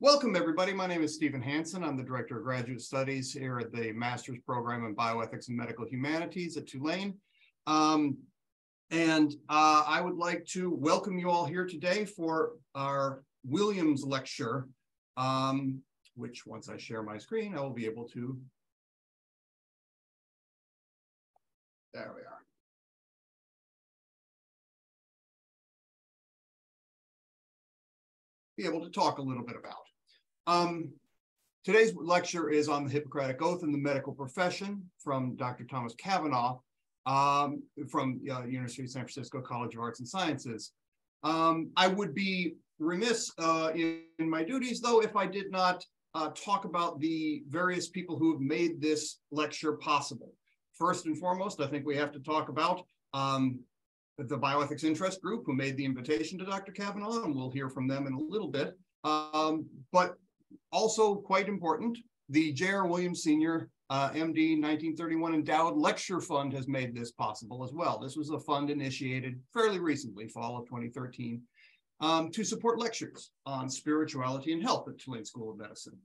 Welcome, everybody. My name is Stephen Hanson. I'm the Director of Graduate Studies here at the Master's Program in Bioethics and Medical Humanities at Tulane. Um, and uh, I would like to welcome you all here today for our Williams lecture, um, which once I share my screen, I will be able to. There we are. Be able to talk a little bit about. Um, today's lecture is on the Hippocratic Oath in the medical profession from Dr. Thomas Cavanaugh um, from uh, University of San Francisco College of Arts and Sciences. Um, I would be remiss uh, in, in, my duties, though, if I did not uh, talk about the various people who have made this lecture possible. First and foremost, I think we have to talk about um, the Bioethics Interest Group who made the invitation to Dr. Cavanaugh, and we'll hear from them in a little bit. Um, but also quite important, the J.R. Williams Sr. Uh, MD 1931 Endowed Lecture Fund has made this possible as well. This was a fund initiated fairly recently, fall of 2013, um, to support lectures on spirituality and health at Tulane School of Medicine,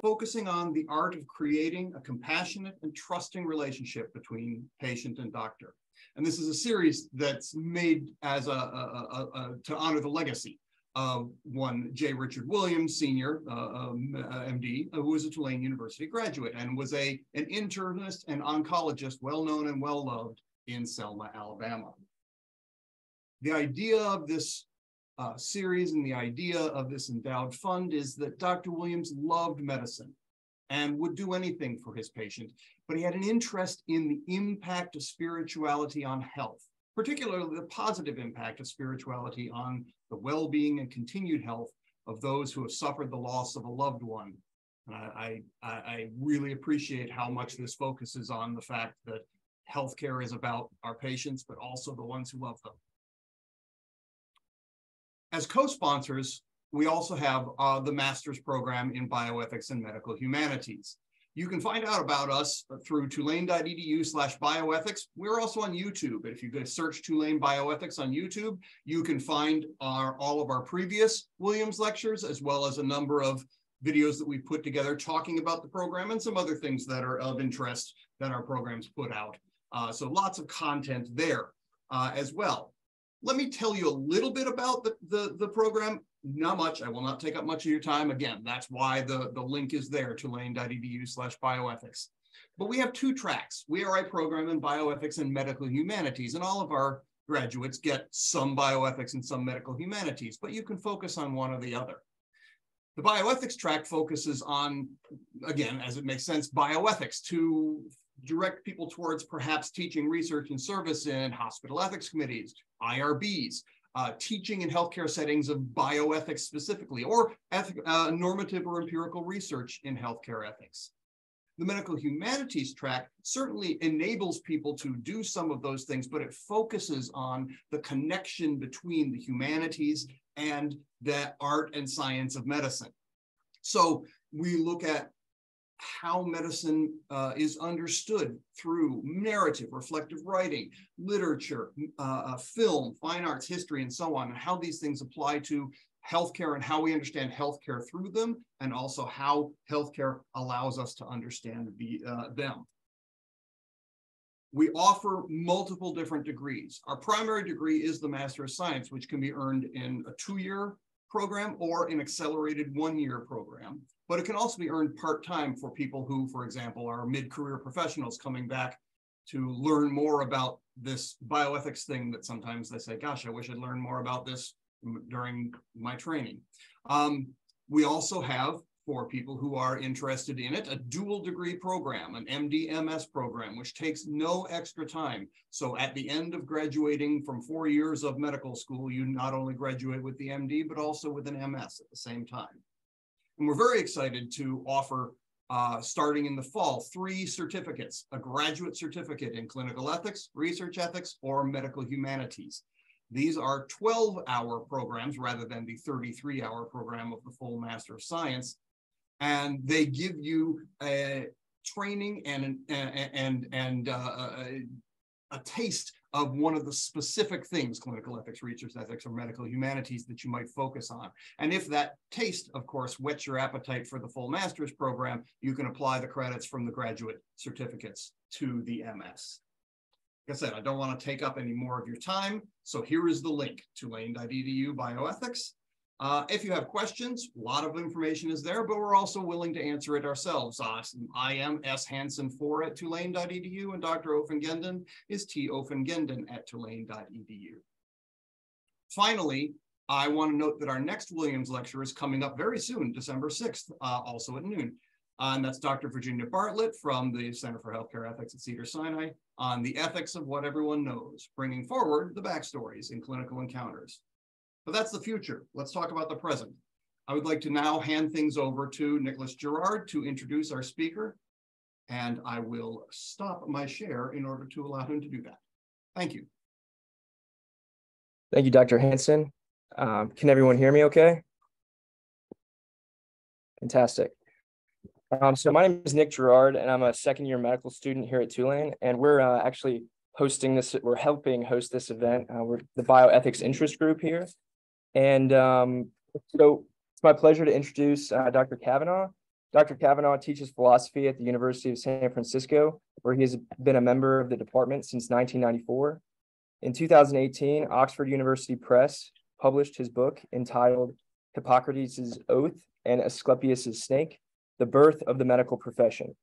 focusing on the art of creating a compassionate and trusting relationship between patient and doctor. And this is a series that's made as a, a, a, a to honor the legacy of one J. Richard Williams, senior uh, um, uh, MD, uh, who was a Tulane University graduate and was a an internist and oncologist, well known and well loved in Selma, Alabama. The idea of this uh, series and the idea of this endowed fund is that Dr. Williams loved medicine and would do anything for his patient, but he had an interest in the impact of spirituality on health particularly the positive impact of spirituality on the well being and continued health of those who have suffered the loss of a loved one. I, I, I really appreciate how much this focuses on the fact that healthcare is about our patients, but also the ones who love them. As co sponsors, we also have uh, the master's program in bioethics and medical humanities. You can find out about us through tulane.edu slash bioethics. We're also on YouTube. If you go search Tulane Bioethics on YouTube, you can find our, all of our previous Williams lectures, as well as a number of videos that we've put together talking about the program and some other things that are of interest that our programs put out. Uh, so lots of content there uh, as well. Let me tell you a little bit about the, the, the program not much. I will not take up much of your time. Again, that's why the, the link is there, tulane.edu slash bioethics. But we have two tracks. We are a program in bioethics and medical humanities, and all of our graduates get some bioethics and some medical humanities, but you can focus on one or the other. The bioethics track focuses on, again, as it makes sense, bioethics to direct people towards perhaps teaching research and service in hospital ethics committees, IRBs, uh, teaching in healthcare settings of bioethics specifically, or uh, normative or empirical research in healthcare ethics. The medical humanities track certainly enables people to do some of those things, but it focuses on the connection between the humanities and the art and science of medicine. So we look at how medicine uh, is understood through narrative, reflective writing, literature, uh, uh, film, fine arts, history, and so on, and how these things apply to healthcare and how we understand healthcare through them, and also how healthcare allows us to understand the, uh, them. We offer multiple different degrees. Our primary degree is the Master of Science, which can be earned in a two-year program or an accelerated one-year program but it can also be earned part-time for people who, for example, are mid-career professionals coming back to learn more about this bioethics thing that sometimes they say, gosh, I wish I'd learned more about this during my training. Um, we also have, for people who are interested in it, a dual degree program, an MD-MS program, which takes no extra time. So at the end of graduating from four years of medical school, you not only graduate with the MD, but also with an MS at the same time. And we're very excited to offer, uh, starting in the fall, three certificates, a graduate certificate in clinical ethics, research ethics, or medical humanities. These are 12 hour programs rather than the 33 hour program of the full Master of Science. And they give you a training and, and, and, uh, a taste of one of the specific things, clinical ethics, research ethics, or medical humanities that you might focus on. And if that taste, of course, whets your appetite for the full master's program, you can apply the credits from the graduate certificates to the MS. Like I said, I don't want to take up any more of your time. So here is the link, tulane.edu bioethics. Uh, if you have questions, a lot of information is there, but we're also willing to answer it ourselves. I am S. Hanson 4 at tulane.edu and Dr. Ofengenden is T. Ofengenden at tulane.edu. Finally, I want to note that our next Williams lecture is coming up very soon, December 6th, uh, also at noon. Uh, and that's Dr. Virginia Bartlett from the Center for Healthcare Ethics at Cedars-Sinai on the ethics of what everyone knows, bringing forward the backstories in clinical encounters. But that's the future. Let's talk about the present. I would like to now hand things over to Nicholas Gerard to introduce our speaker, and I will stop my share in order to allow him to do that. Thank you. Thank you, Dr. Hanson. Um, can everyone hear me okay? Fantastic. Um, so my name is Nick Gerard, and I'm a second year medical student here at Tulane, and we're uh, actually hosting this, we're helping host this event. Uh, we're the bioethics interest group here. And um, so it's my pleasure to introduce uh, Dr. Cavanaugh. Dr. Cavanaugh teaches philosophy at the University of San Francisco, where he has been a member of the department since 1994. In 2018, Oxford University Press published his book entitled Hippocrates' Oath and Asclepius' Snake, The Birth of the Medical Profession,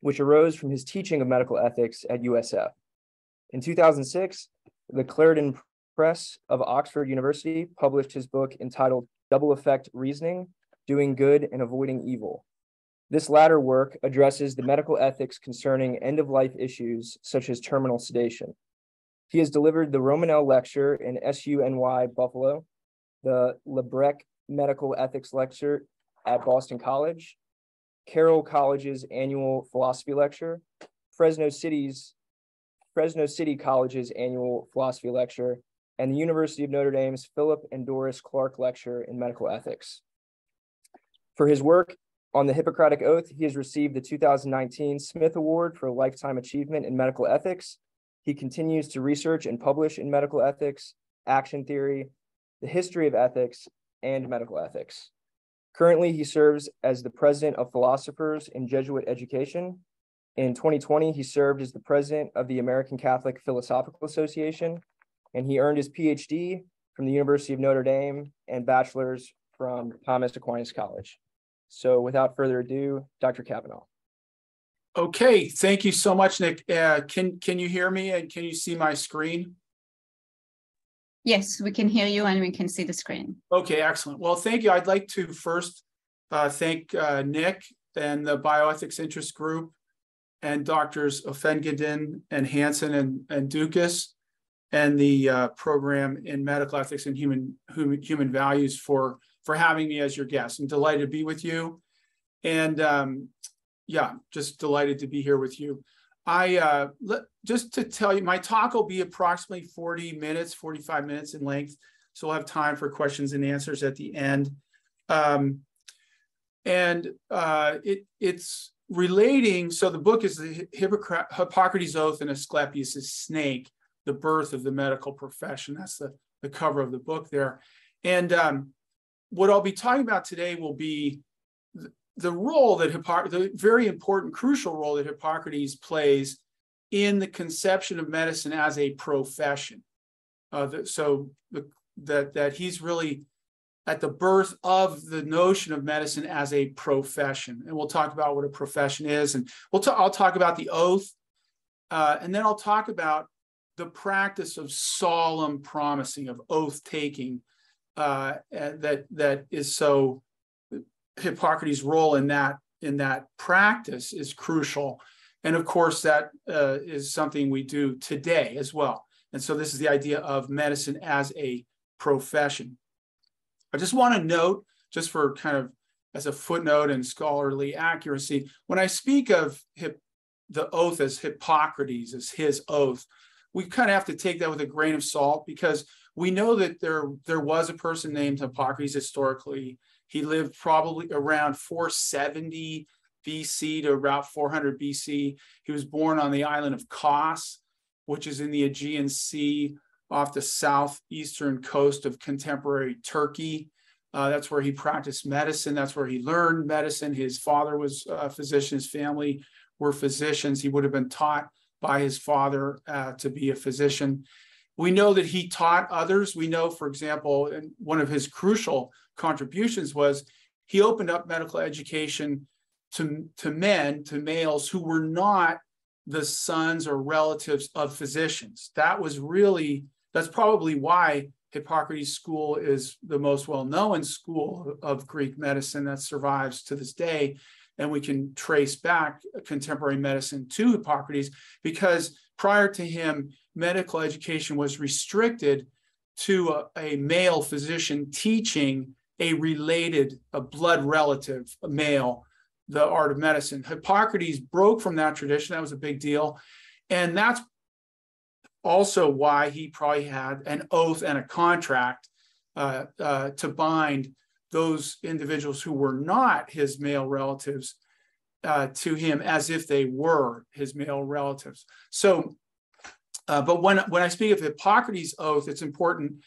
which arose from his teaching of medical ethics at USF. In 2006, the Clarendon Press of Oxford University published his book entitled Double Effect Reasoning Doing Good and Avoiding Evil. This latter work addresses the medical ethics concerning end of life issues such as terminal sedation. He has delivered the Romanell Lecture in SUNY Buffalo, the Lebrecht Medical Ethics Lecture at Boston College, Carroll College's annual philosophy lecture, Fresno City's Fresno City College's annual philosophy lecture, and the University of Notre Dame's Philip and Doris Clark Lecture in Medical Ethics. For his work on the Hippocratic Oath, he has received the 2019 Smith Award for Lifetime Achievement in Medical Ethics. He continues to research and publish in medical ethics, action theory, the history of ethics, and medical ethics. Currently, he serves as the president of philosophers in Jesuit education. In 2020, he served as the president of the American Catholic Philosophical Association and he earned his PhD from the University of Notre Dame and bachelor's from Thomas Aquinas College. So without further ado, Dr. Cavanaugh. Okay, thank you so much, Nick. Uh, can can you hear me and can you see my screen? Yes, we can hear you and we can see the screen. Okay, excellent. Well, thank you. I'd like to first uh, thank uh, Nick and the Bioethics Interest Group and doctors Ofengenden and Hanson and, and Dukas and the uh, program in medical ethics and human, human values for for having me as your guest. I'm delighted to be with you, and um, yeah, just delighted to be here with you. I uh, let, just to tell you, my talk will be approximately 40 minutes, 45 minutes in length, so we'll have time for questions and answers at the end. Um, and uh, it it's relating. So the book is the Hippocrates Oath and Asclepius' Snake the birth of the medical profession. That's the, the cover of the book there. And um, what I'll be talking about today will be the, the role that Hippocrates, the very important, crucial role that Hippocrates plays in the conception of medicine as a profession. Uh, the, so the, that that he's really at the birth of the notion of medicine as a profession, and we'll talk about what a profession is, and we'll ta- I'll talk about the oath, uh, and then I'll talk about the practice of solemn promising, of oath taking, uh, that that is so Hippocrates' role in that in that practice is crucial, and of course that uh, is something we do today as well. And so this is the idea of medicine as a profession. I just want to note, just for kind of as a footnote and scholarly accuracy, when I speak of hip, the oath as Hippocrates, as his oath, we kind of have to take that with a grain of salt because we know that there there was a person named Hippocrates historically. He lived probably around 470 BC to about 400 BC. He was born on the island of Kos. which is in the Aegean Sea off the southeastern coast of contemporary Turkey. Uh, that's where he practiced medicine. That's where he learned medicine. His father was a physician. His family were physicians. He would have been taught by his father uh, to be a physician. We know that he taught others. We know, for example, and one of his crucial contributions was he opened up medical education to, to men, to males who were not the sons or relatives of physicians. That was really, that's probably why Hippocrates school is the most well-known school of Greek medicine that survives to this day. And we can trace back contemporary medicine to Hippocrates because prior to him, medical education was restricted to a, a male physician teaching a related, a blood relative, a male, the art of medicine. Hippocrates broke from that tradition. That was a big deal. And that's also why he probably had an oath and a contract uh, uh, to bind those individuals who were not his male relatives uh, to him as if they were his male relatives. So, uh, but when when I speak of Hippocrates' oath, it's important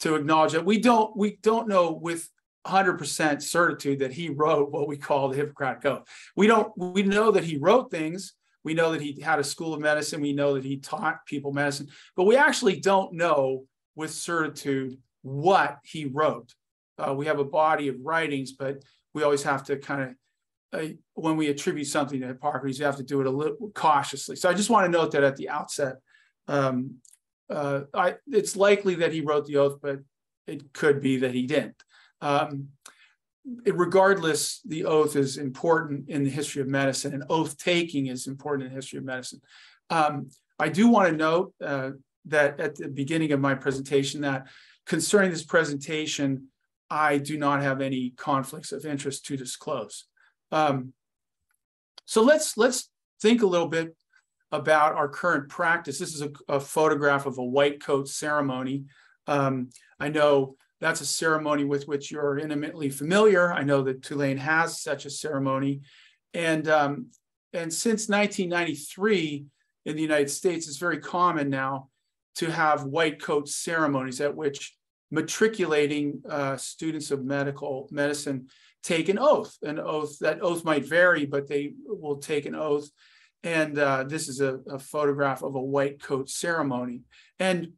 to acknowledge that we don't we don't know with 100% certitude that he wrote what we call the Hippocratic Oath. We don't we know that he wrote things we know that he had a school of medicine. We know that he taught people medicine, but we actually don't know with certitude what he wrote. Uh, we have a body of writings, but we always have to kind of, uh, when we attribute something to Hippocrates, we have to do it a little cautiously. So I just want to note that at the outset. Um, uh, I, it's likely that he wrote the oath, but it could be that he didn't. Um, regardless, the oath is important in the history of medicine, and oath taking is important in the history of medicine. Um, I do want to note uh, that at the beginning of my presentation that concerning this presentation, I do not have any conflicts of interest to disclose. Um, so let's let's think a little bit about our current practice. This is a, a photograph of a white coat ceremony. Um, I know that's a ceremony with which you're intimately familiar. I know that Tulane has such a ceremony. And, um, and since 1993 in the United States, it's very common now to have white coat ceremonies at which matriculating uh, students of medical medicine take an oath. An oath that oath might vary, but they will take an oath. And uh, this is a, a, photograph of a white coat ceremony. And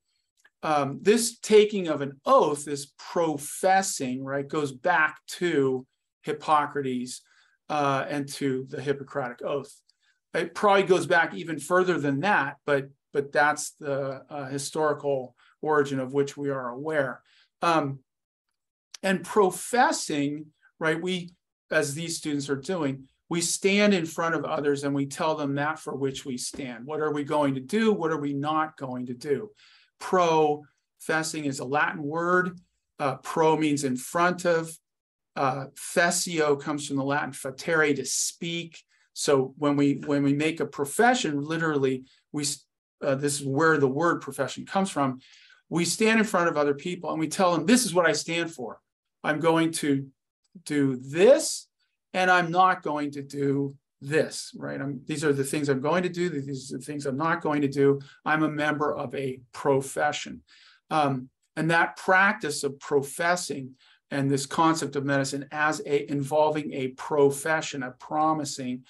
um, this taking of an oath, this professing, right, goes back to Hippocrates uh, and to the Hippocratic Oath. It probably goes back even further than that, but but that's the uh, historical origin of which we are aware. Um, and professing, right, we, as these students are doing, we stand in front of others and we tell them that for which we stand. What are we going to do? What are we not going to do? Professing is a Latin word. Uh, pro means in front of. Uh, fessio comes from the Latin fatere to speak. So when we when we make a profession, literally, we uh, this is where the word profession comes from. We stand in front of other people and we tell them, "This is what I stand for. I'm going to do this, and I'm not going to do this, right? I'm, these are the things I'm going to do. These are the things I'm not going to do. I'm a member of a profession. Um, and that practice of professing and this concept of medicine as a involving a profession, a promising,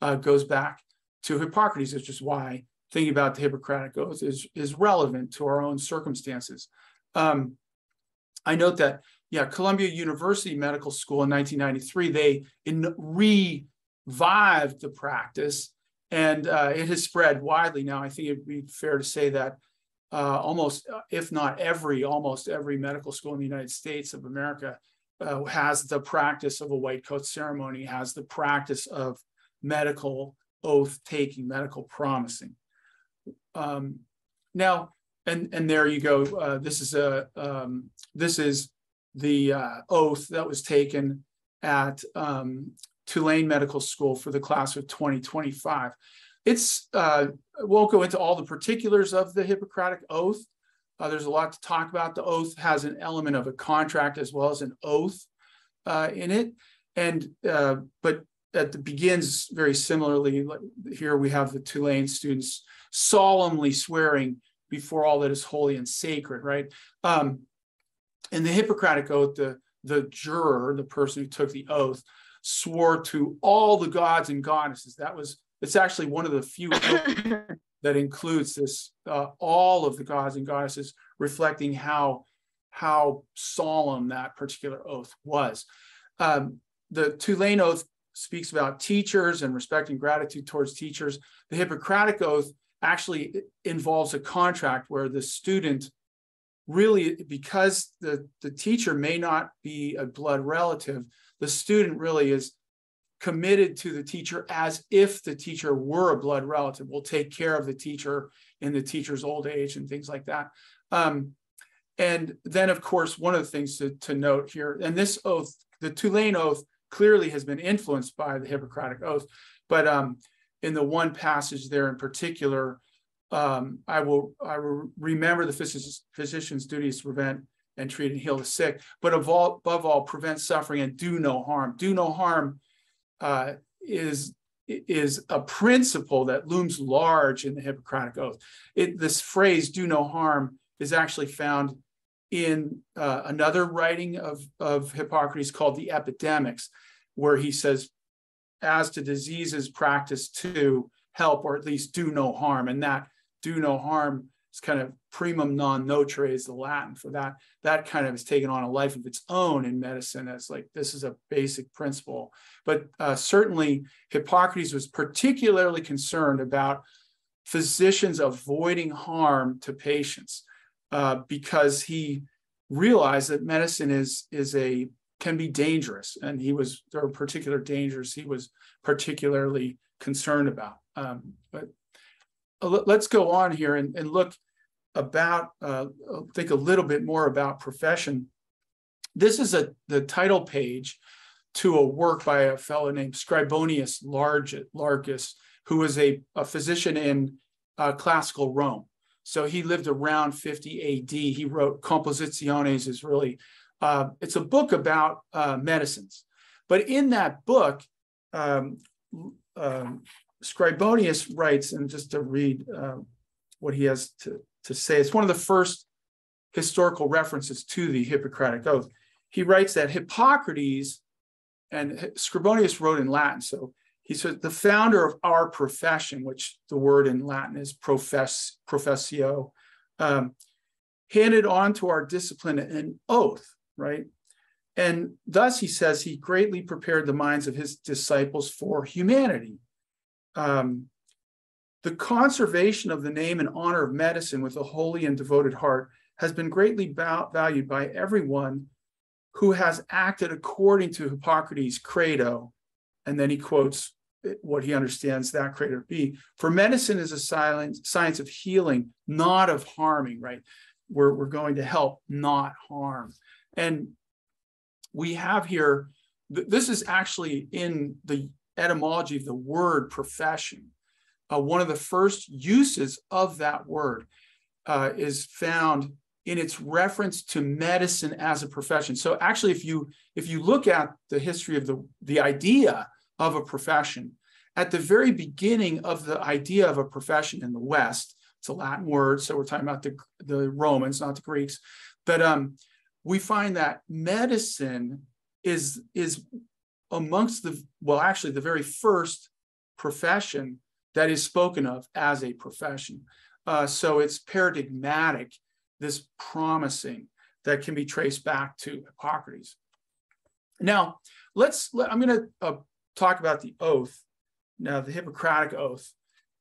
uh, goes back to Hippocrates, which is why thinking about the Hippocratic Oath is, is relevant to our own circumstances. Um, I note that, yeah, Columbia University Medical School in 1993, they in, revived the practice and uh, it has spread widely now. I think it'd be fair to say that uh, almost, uh, if not every, almost every medical school in the United States of America uh, has the practice of a white coat ceremony, has the practice of medical oath taking, medical promising. Um, now, and and there you go. Uh, this is a um, this is the uh, oath that was taken at um, Tulane Medical School for the class of 2025. It's, uh, won't go into all the particulars of the Hippocratic Oath. Uh, there's a lot to talk about. The oath has an element of a contract as well as an oath uh, in it. And, uh, but at the begins very similarly. Here we have the Tulane students solemnly swearing before all that is holy and sacred, right? Um, in the Hippocratic Oath, the, the juror, the person who took the oath, swore to all the gods and goddesses. That was, it's actually one of the few that includes this, uh, all of the gods and goddesses, reflecting how, how solemn that particular oath was. Um, the Tulane Oath speaks about teachers and respect and gratitude towards teachers. The Hippocratic Oath actually involves a contract where the student really, because the, the teacher may not be a blood relative, the student really is committed to the teacher as if the teacher were a blood relative, will take care of the teacher in the teacher's old age and things like that. Um, and then, of course, one of the things to, to note here, and this oath, the Tulane oath clearly has been influenced by the Hippocratic oath, but um, in the one passage there in particular, um, I will I will remember the physician's, physician's duty to prevent and treat and heal the sick, but above all, above all prevent suffering and do no harm. Do no harm uh, is is a principle that looms large in the Hippocratic Oath. It, this phrase "do no harm" is actually found in uh, another writing of, of Hippocrates called the Epidemics, where he says, as to diseases, practice to help or at least do no harm. And that do no harm is kind of primum non nocere is the Latin for that. That kind of has taken on a life of its own in medicine as like this is a basic principle. But uh, certainly Hippocrates was particularly concerned about physicians avoiding harm to patients uh, because he realized that medicine is is a can be dangerous, and he was there are particular dangers he was particularly concerned about. Um, but uh, let's go on here and, and look about uh, think a little bit more about profession. This is a the title page to a work by a fellow named Scribonius Largus, who was a, a physician in uh, classical Rome. So he lived around 50 AD. He wrote Compositiones is really, uh, it's a book about uh, medicines. But in that book, um, um, Scribonius writes, and just to read uh, what he has to, to say, it's one of the first historical references to the Hippocratic Oath. He writes that Hippocrates, and Scribonius wrote in Latin, so he said, the founder of our profession, which the word in Latin is profess, professio, um, handed on to our discipline an oath, right? And thus, he says, he greatly prepared the minds of his disciples for humanity. Um, the conservation of the name and honor of medicine with a holy and devoted heart has been greatly valued by everyone who has acted according to Hippocrates' credo. And then he quotes what he understands that creator to be. For medicine is a science, science of healing, not of harming, right? We're, we're going to help, not harm. And we have here, this is actually in the etymology of the word profession. Uh, one of the first uses of that word uh, is found in its reference to medicine as a profession. So actually, if you if you look at the history of the the idea of a profession. At the very beginning of the idea of a profession in the West, it's a Latin word, so we're talking about the, the Romans, not the Greeks, but um, we find that medicine is, is amongst the, well, actually, the very first profession that is spoken of as a profession. Uh, so it's paradigmatic, this promising that can be traced back to Hippocrates. Now, let's, let, I'm going to uh, talk about the oath, now the Hippocratic oath,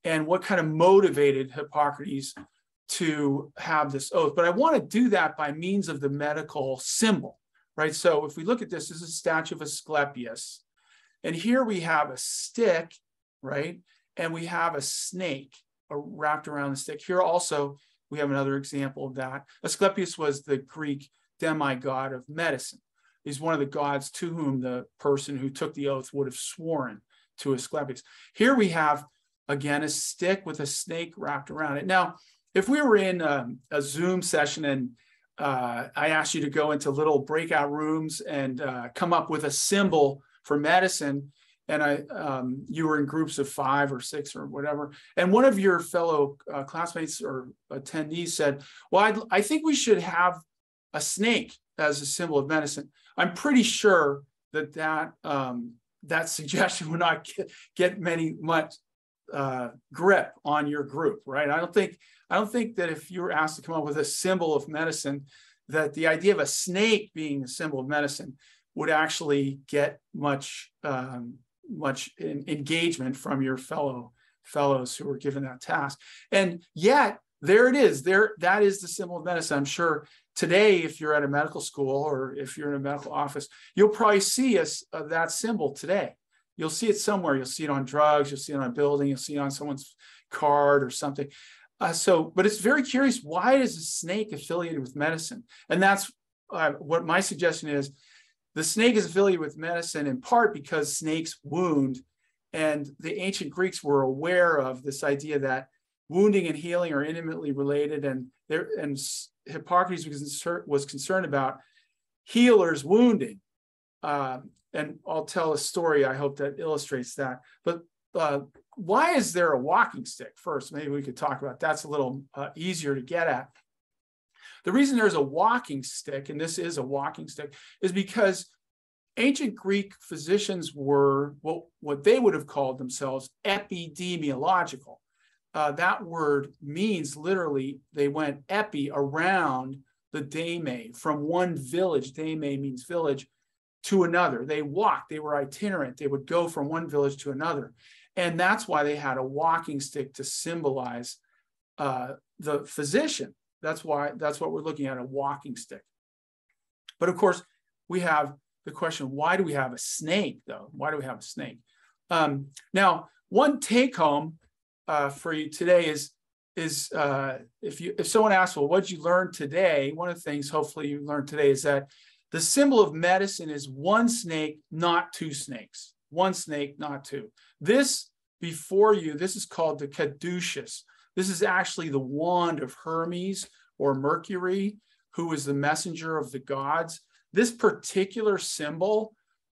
and what kind of motivated Hippocrates to have this oath. But I want to do that by means of the medical symbol, right? So if we look at this, this is a statue of Asclepius. And here we have a stick, right? And we have a snake wrapped around the stick. Here also, we have another example of that. Asclepius was the Greek demigod of medicine is one of the gods to whom the person who took the oath would have sworn to Asclepius. Here we have, again, a stick with a snake wrapped around it. Now, if we were in um, a Zoom session and uh, I asked you to go into little breakout rooms and uh, come up with a symbol for medicine, and I um, you were in groups of five or six or whatever, and one of your fellow uh, classmates or attendees said, "Well, I'd, I think we should have a snake as a symbol of medicine." I'm pretty sure that that um, that suggestion would not get, get many much uh, grip on your group, right? I don't think I don't think that if you were asked to come up with a symbol of medicine, that the idea of a snake being a symbol of medicine would actually get much um, much engagement from your fellow fellows who were given that task. And yet there it is. There that is the symbol of medicine. I'm sure today, if you're at a medical school or if you're in a medical office, you'll probably see us uh, that symbol today. You'll see it somewhere. You'll see it on drugs. You'll see it on a building. You'll see it on someone's card or something. Uh, so, but it's very curious. Why is a snake affiliated with medicine? And that's uh, what my suggestion is. The snake is affiliated with medicine in part because snakes wound, and the ancient Greeks were aware of this idea that wounding and healing are intimately related, and there and Hippocrates was, was concerned about healers wounding. Uh, and I'll tell a story I hope that illustrates that. But uh, why is there a walking stick first? Maybe we could talk about that's a little uh, easier to get at. The reason there's a walking stick, and this is a walking stick, is because ancient Greek physicians were what, what they would have called themselves epidemiological. Uh, that word means literally they went epi around the deme from one village. Deme means village to another. They walked, they were itinerant. They would go from one village to another. And that's why they had a walking stick to symbolize uh, the physician. That's why that's what we're looking at a walking stick. But of course, we have the question: Why do we have a snake, though? Why do we have a snake? Um, now, one take home uh, for you today is is uh, if you if someone asks, well, what did you learn today? One of the things hopefully you learned today is that the symbol of medicine is one snake, not two snakes. One snake, not two. This before you, this is called the caduceus. This is actually the wand of Hermes or Mercury, who is the messenger of the gods. This particular symbol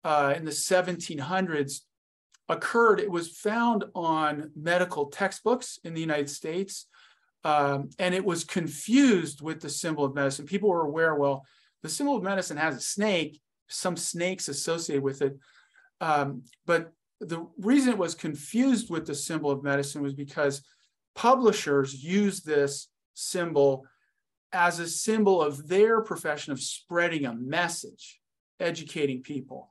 uh, in the 1700s occurred, it was found on medical textbooks in the United States, um, and it was confused with the symbol of medicine. People were aware, well, the symbol of medicine has a snake, some snakes associated with it. Um, but the reason it was confused with the symbol of medicine was because publishers use this symbol as a symbol of their profession of spreading a message, educating people.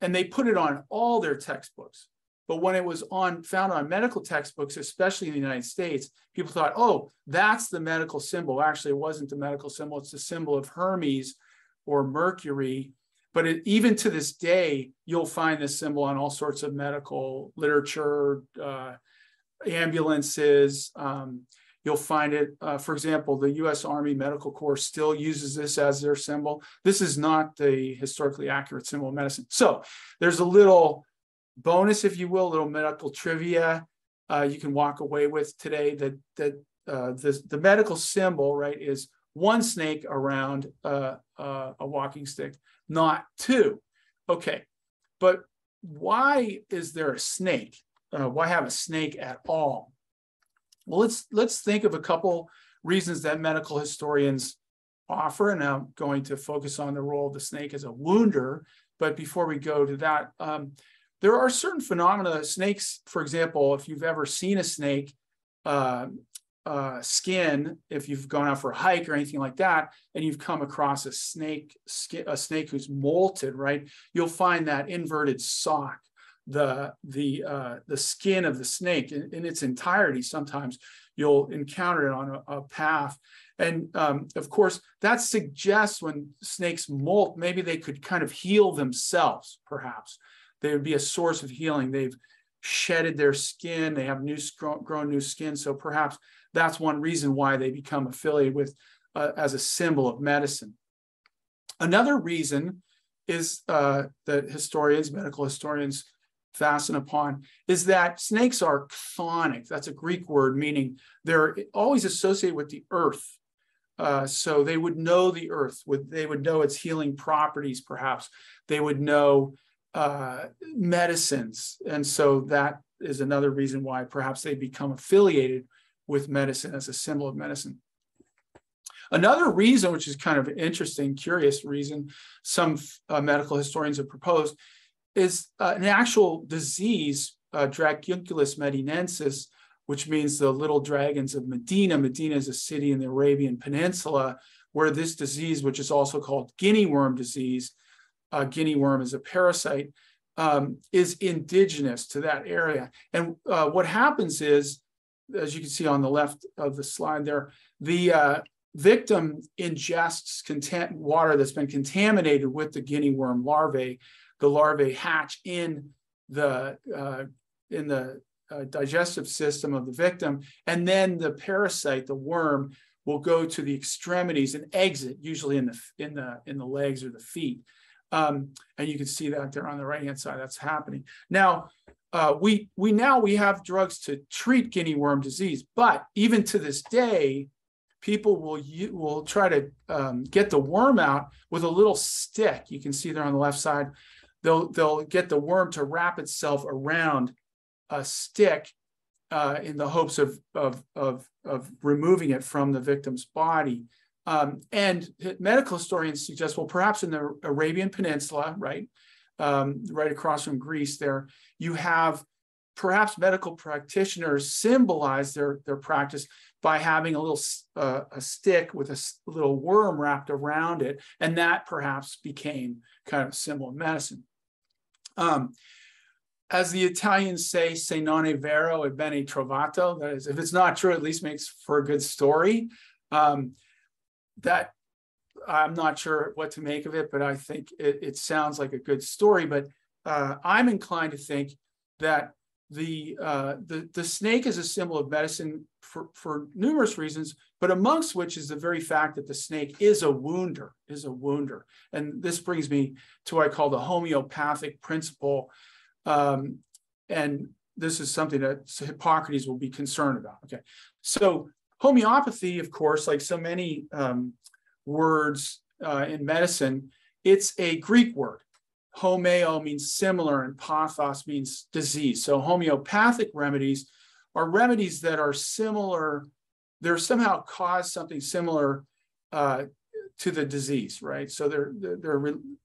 And they put it on all their textbooks. But when it was on found on medical textbooks, especially in the United States, people thought, oh, that's the medical symbol. Actually, it wasn't the medical symbol, it's the symbol of Hermes or Mercury. But it, even to this day, you'll find this symbol on all sorts of medical literature, uh, ambulances. Um, you'll find it, uh, for example, the US Army Medical Corps still uses this as their symbol. This is not the historically accurate symbol of medicine. So there's a little bonus, if you will, little medical trivia uh, you can walk away with today that, that uh, this, the medical symbol, right, is one snake around uh, uh a walking stick, not two. Okay, but why is there a snake? uh, why have a snake at all? Well, let's let's think of a couple reasons that medical historians offer, and I'm going to focus on the role of the snake as a wounder. But before we go to that, um, there are certain phenomena. Snakes, for example, if you've ever seen a snake, uh, uh, skin, if you've gone out for a hike or anything like that, and you've come across a snake, skin, a snake who's molted, right? You'll find that inverted sock the the uh, the skin of the snake in, in, its entirety. Sometimes you'll encounter it on a, a path, and um, of course that suggests when snakes molt, maybe they could kind of heal themselves. Perhaps they would be a source of healing. They've shedded their skin, they have new grown new skin, so perhaps that's one reason why they become affiliated with uh, as a symbol of medicine. Another reason is uh, that historians, medical historians, fasten upon is that snakes are chthonic. That's a Greek word meaning they're always associated with the earth. Uh, so they would know the earth, would they would know its healing properties, perhaps. They would know uh, medicines. And so that is another reason why perhaps they become affiliated with medicine as a symbol of medicine. Another reason, which is kind of interesting, curious reason, some uh, medical historians have proposed, is uh, an actual disease, uh, Dracunculus medinensis, which means the little dragons of Medina. Medina is a city in the Arabian Peninsula where this disease, which is also called guinea worm disease, uh, guinea worm is a parasite, um, is indigenous to that area. And uh, what happens is, as you can see on the left of the slide there, the uh, victim ingests content water that's been contaminated with the guinea worm larvae. The larvae hatch in the uh, in the uh, digestive system of the victim, and then the parasite, the worm, will go to the extremities and exit, usually in the in the in the legs or the feet. Um, and you can see that there on the right hand side. That's happening now. Uh, we we now we have drugs to treat guinea worm disease, but even to this day, people will will try to um, get the worm out with a little stick. You can see there on the left side. They'll they'll get the worm to wrap itself around a stick uh, in the hopes of, of of of removing it from the victim's body. Um, and medical historians suggest, well, perhaps in the Arabian Peninsula, right, um, right across from Greece, there you have perhaps medical practitioners symbolize their their practice by having a little uh, a stick with a little worm wrapped around it, and that perhaps became kind of a symbol of medicine. Um, as the Italians say, se non è vero, è bene trovato. That is, if it's not true, at least makes for a good story. Um, that I'm not sure what to make of it, but I think it, it sounds like a good story. But uh, I'm inclined to think that the, uh, the, the snake is a symbol of medicine for, for numerous reasons, but amongst which is the very fact that the snake is a wounder, is a wounder. And this brings me to what I call the homeopathic principle. Um, and this is something that Hippocrates will be concerned about. Okay. So homeopathy, of course, like so many um, words uh, in medicine, it's a Greek word. Homeo means similar and pathos means disease. So homeopathic remedies are remedies that are similar, they're somehow cause something similar uh, to the disease, right? So they're, they're,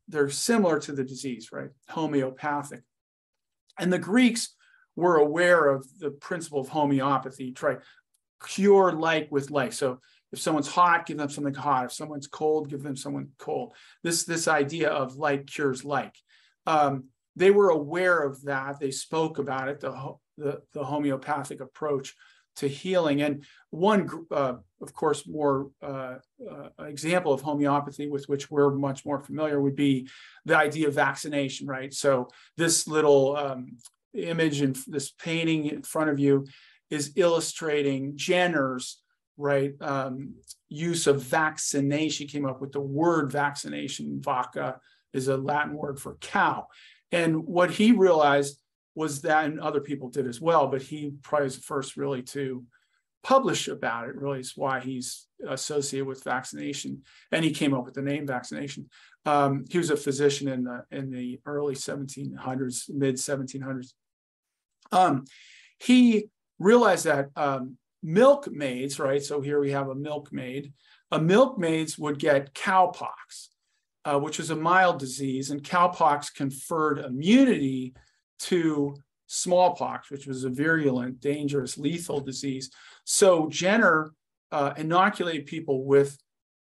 they're similar to the disease, right? Homeopathic. And the Greeks were aware of the principle of homeopathy, try cure like with like. So if someone's hot, give them something hot. If someone's cold, give them someone cold. This this idea of like cures like. Um, they were aware of that. They spoke about it, the the, the homeopathic approach to healing. And one, uh, of course, more uh, uh, example of homeopathy with which we're much more familiar would be the idea of vaccination, right? So this little um, image and this painting in front of you is illustrating Jenner's right um, use of vaccination. She came up with the word vaccination. Vaca is a Latin word for cow. And what he realized was that, and other people did as well, but he probably was the first really to publish about it, really is why he's associated with vaccination. And he came up with the name vaccination. Um, he was a physician in the in the early 1700s, mid 1700s. Um, he realized that um, milkmaids, right? So here we have a milkmaid. A milkmaids would get cowpox, uh, which is a mild disease, and cowpox conferred immunity to smallpox, which was a virulent, dangerous, lethal disease. So Jenner uh, inoculated people with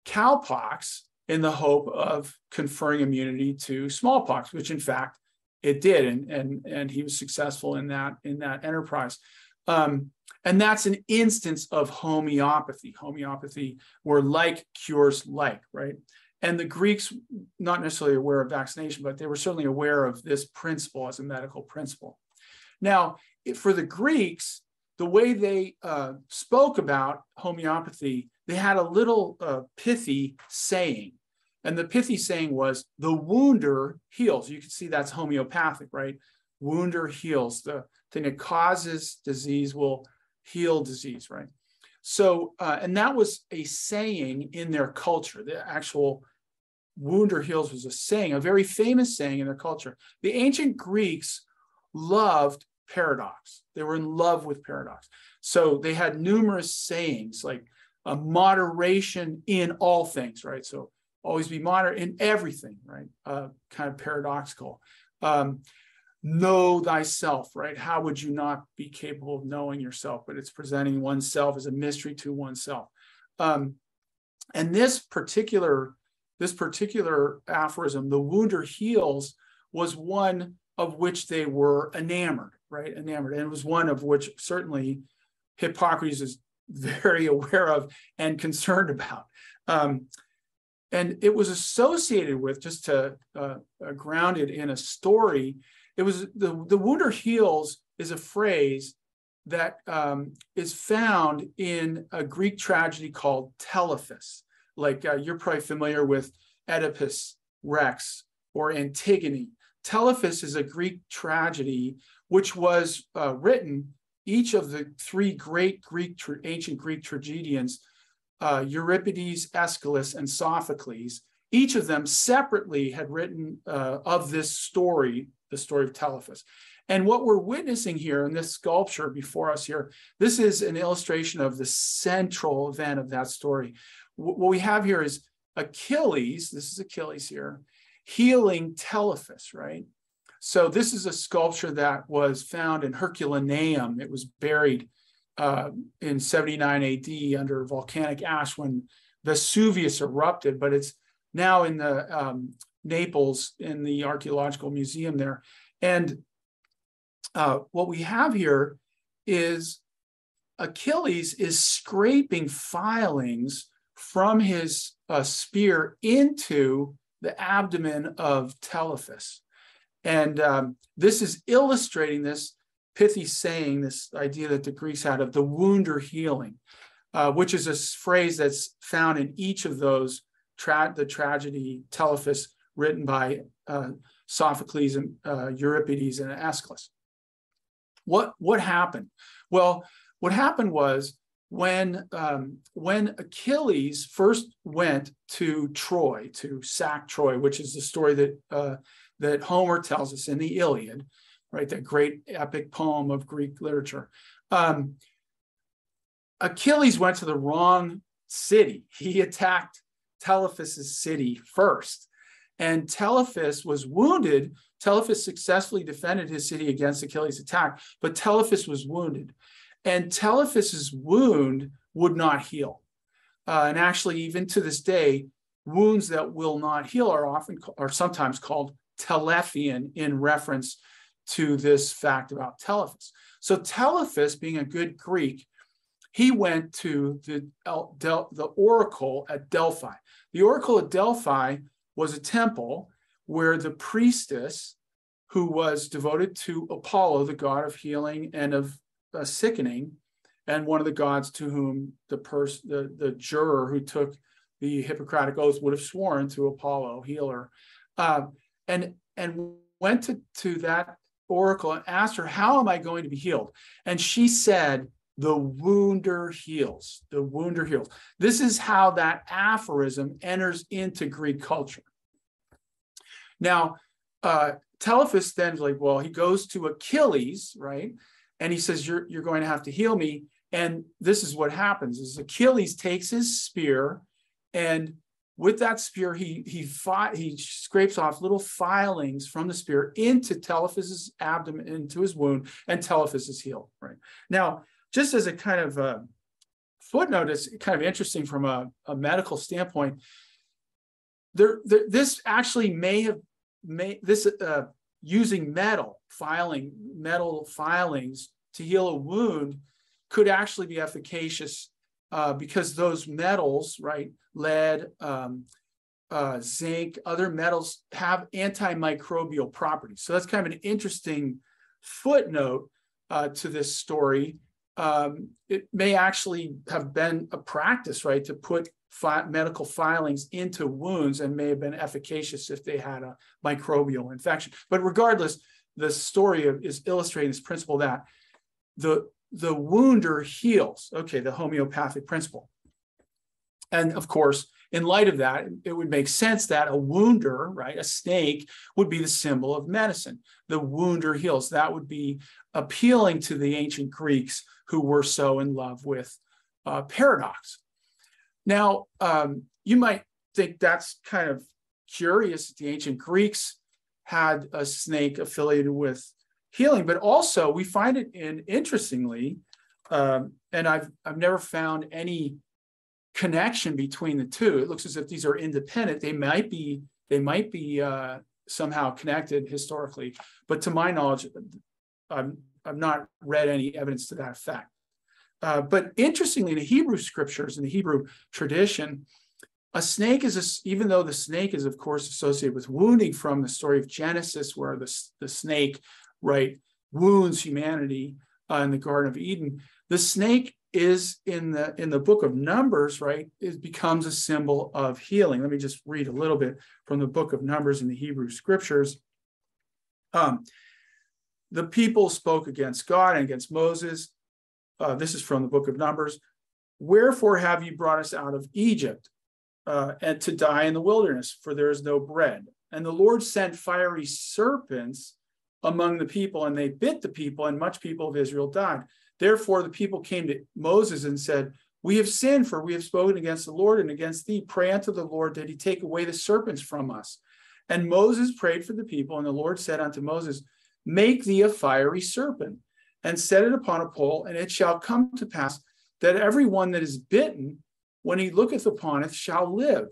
cowpox in the hope of conferring immunity to smallpox, which in fact it did, and and and he was successful in that in that enterprise. Um, and that's an instance of homeopathy. Homeopathy, where like cures like, right? And the Greeks, not necessarily aware of vaccination, but they were certainly aware of this principle as a medical principle. Now, for the Greeks, the way they uh, spoke about homeopathy, they had a little uh, pithy saying. And the pithy saying was, the wounder heals. You can see that's homeopathic, right? Wounder heals. The thing that causes disease will heal disease, right? So, uh, and that was a saying in their culture, the actual Wounder heals was a saying, a very famous saying in their culture. The ancient Greeks loved paradox. They were in love with paradox. So they had numerous sayings like a moderation in all things, right? So always be moderate in everything, right? Uh, kind of paradoxical. Um, know thyself, right? How would you not be capable of knowing yourself? But it's presenting oneself as a mystery to oneself. Um, and this particular this particular aphorism, the wounder heals, was one of which they were enamored, right? Enamored, and it was one of which certainly Hippocrates is very aware of and concerned about. Um, and it was associated with just to uh, uh, grounded in a story. It was the the wounder heals is a phrase that um, is found in a Greek tragedy called Telephus. Like uh, you're probably familiar with Oedipus Rex or Antigone. Telephus is a Greek tragedy which was uh, written. Each of the three great Greek ancient Greek tragedians, uh, Euripides, Aeschylus, and Sophocles, each of them separately had written uh, of this story, the story of Telephus. And what we're witnessing here in this sculpture before us here, this is an illustration of the central event of that story. what we have here is Achilles, this is Achilles here, healing Telephus, right? So this is a sculpture that was found in Herculaneum. It was buried uh, in 79 AD under volcanic ash when Vesuvius erupted, but it's now in the um, Naples in the archaeological museum there. And uh, what we have here is Achilles is scraping filings from his uh, spear into the abdomen of Telephus. And um, this is illustrating this pithy saying, this idea that the Greeks had of the wounder healing, uh, which is a phrase that's found in each of those, tra- the tragedy Telephus written by uh, Sophocles and uh, Euripides and Aeschylus. What, what happened? Well, what happened was when um, when Achilles first went to Troy to sack Troy, which is the story that uh, that Homer tells us in the Iliad, right? That great epic poem of Greek literature. Um, Achilles went to the wrong city. He attacked Telephus's city first, and Telephus was wounded. Telephus successfully defended his city against Achilles' attack, but Telephus was wounded. And Telephus's wound would not heal. Uh, and actually, even to this day, wounds that will not heal are often are sometimes called telephian in reference to this fact about Telephus. So Telephus, being a good Greek, he went to the, the oracle at Delphi. The oracle at Delphi was a temple where the priestess, who was devoted to Apollo, the god of healing and of uh, sickening, and one of the gods to whom the person, the, the juror who took the Hippocratic oath would have sworn to Apollo, healer, uh, and and went to, to that oracle and asked her, "How am I going to be healed?" And she said, "The wounder heals. The wounder heals." This is how that aphorism enters into Greek culture. Now, uh, Telephus then like, well, he goes to Achilles, right? and he says you're you're going to have to heal me and this is what happens is achilles takes his spear and with that spear he he he scrapes off little filings from the spear into telephus's abdomen into his wound and telephus is healed right now just as a kind of a footnote it's kind of interesting from a, a medical standpoint there, there, this actually may have made this uh, using metal filing metal filings to heal a wound could actually be efficacious uh, because those metals, right, lead, um, uh, zinc, other metals have antimicrobial properties. So that's kind of an interesting footnote uh, to this story. Um, it may actually have been a practice, right, to put fi medical filings into wounds and may have been efficacious if they had a microbial infection. But regardless, the story of, is illustrating this principle that the, the wounder heals. Okay, the homeopathic principle. And of course, in light of that, it would make sense that a wounder, right, a snake, would be the symbol of medicine. The wounder heals. That would be appealing to the ancient Greeks who were so in love with uh, paradox. Now, um, you might think that's kind of curious. That the ancient Greeks had a snake affiliated with healing, but also we find it in interestingly, um, and I've I've never found any connection between the two. It looks as if these are independent. They might be they might be uh, somehow connected historically, but to my knowledge, I've I've not read any evidence to that effect. Uh, but interestingly, in the Hebrew scriptures, in the Hebrew tradition, a snake is a, even though the snake is of course associated with wounding from the story of Genesis, where the, the snake right wounds humanity uh, in the Garden of Eden. The snake is in the in the book of Numbers, right? It becomes a symbol of healing. Let me just read a little bit from the book of Numbers in the Hebrew scriptures. Um, the people spoke against God and against Moses. Uh, this is from the book of Numbers. Wherefore have you brought us out of Egypt uh, and to die in the wilderness? For there is no bread. And the Lord sent fiery serpents among the people, and they bit the people, and much people of Israel died. Therefore, the people came to Moses and said, We have sinned, for we have spoken against the Lord and against thee. Pray unto the Lord that he take away the serpents from us. And Moses prayed for the people, and the Lord said unto Moses, Make thee a fiery serpent, and set it upon a pole, and it shall come to pass that every one that is bitten, when he looketh upon it, shall live.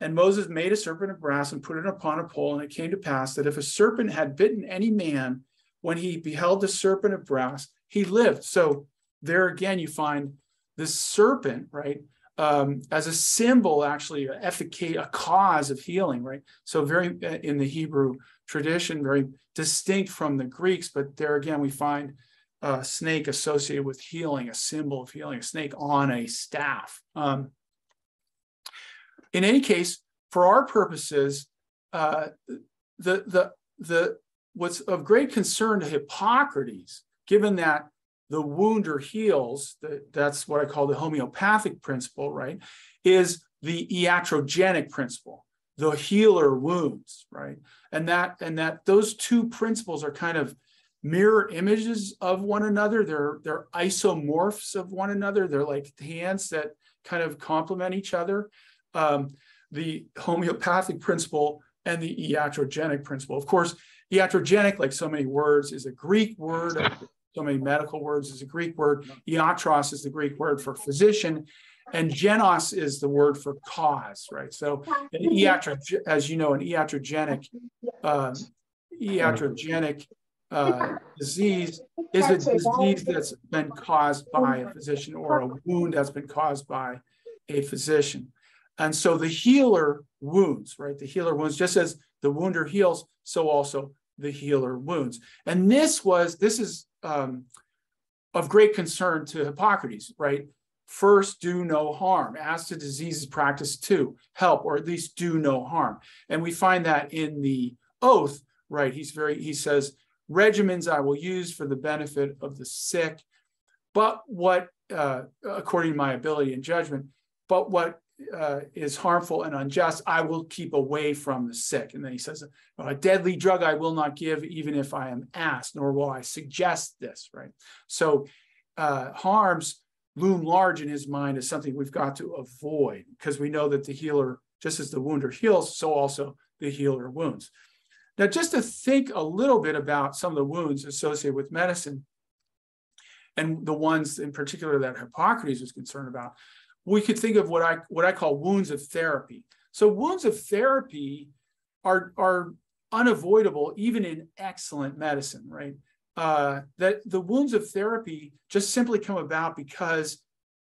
And Moses made a serpent of brass and put it upon a pole. And it came to pass that if a serpent had bitten any man, when he beheld the serpent of brass, he lived. So there again, you find this serpent, right, um, as a symbol, actually, a, efficacious, a cause of healing, right? So very uh, in the Hebrew tradition, very distinct from the Greeks, but there again, we find a snake associated with healing, a symbol of healing, a snake on a staff. Um, in any case, for our purposes, uh, the the the what's of great concern to Hippocrates, given that the wounder heals, the, that's what I call the homeopathic principle, right? Is the iatrogenic principle, the healer wounds, right? And that and that those two principles are kind of mirror images of one another. They're they're isomorphs of one another. They're like hands that kind of complement each other um, the homeopathic principle and the iatrogenic principle. Of course, iatrogenic, like so many words, is a Greek word. So many medical words is a Greek word. Iatros is the Greek word for physician, and genos is the word for cause, right? So, an iatro, as you know, an iatrogenic, uh, iatrogenic uh, disease is a disease that's been caused by a physician or a wound that's been caused by a physician. And so the healer wounds, right? The healer wounds, just as the wounder heals, so also the healer wounds. And this was, this is um, of great concern to Hippocrates, right? First, do no harm. As to diseases, practice two, help, or at least do no harm. And we find that in the oath, right? He's very, he says, regimens I will use for the benefit of the sick, but what, uh, according to my ability and judgment, but what uh, is harmful and unjust, I will keep away from the sick. And then he says, a deadly drug I will not give, even if I am asked, nor will I suggest this, right? So uh, harms loom large in his mind as something we've got to avoid because we know that the healer, just as the wounder heals, so also the healer wounds. Now, just to think a little bit about some of the wounds associated with medicine and the ones in particular that Hippocrates was concerned about, we could think of what I what I call wounds of therapy. So wounds of therapy are are unavoidable even in excellent medicine, right? Uh, that the wounds of therapy just simply come about because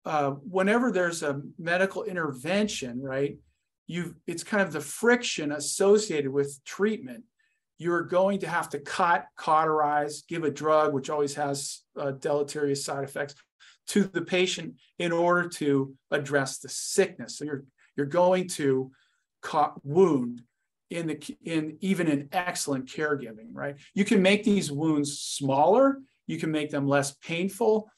uh, whenever there's a medical intervention, right, you it's kind of the friction associated with treatment. You're going to have to cut, cauterize, give a drug, which always has uh, deleterious side effects to the patient in order to address the sickness. So you're you're going to wound in the in even in excellent caregiving, right? You can make these wounds smaller, you can make them less painful,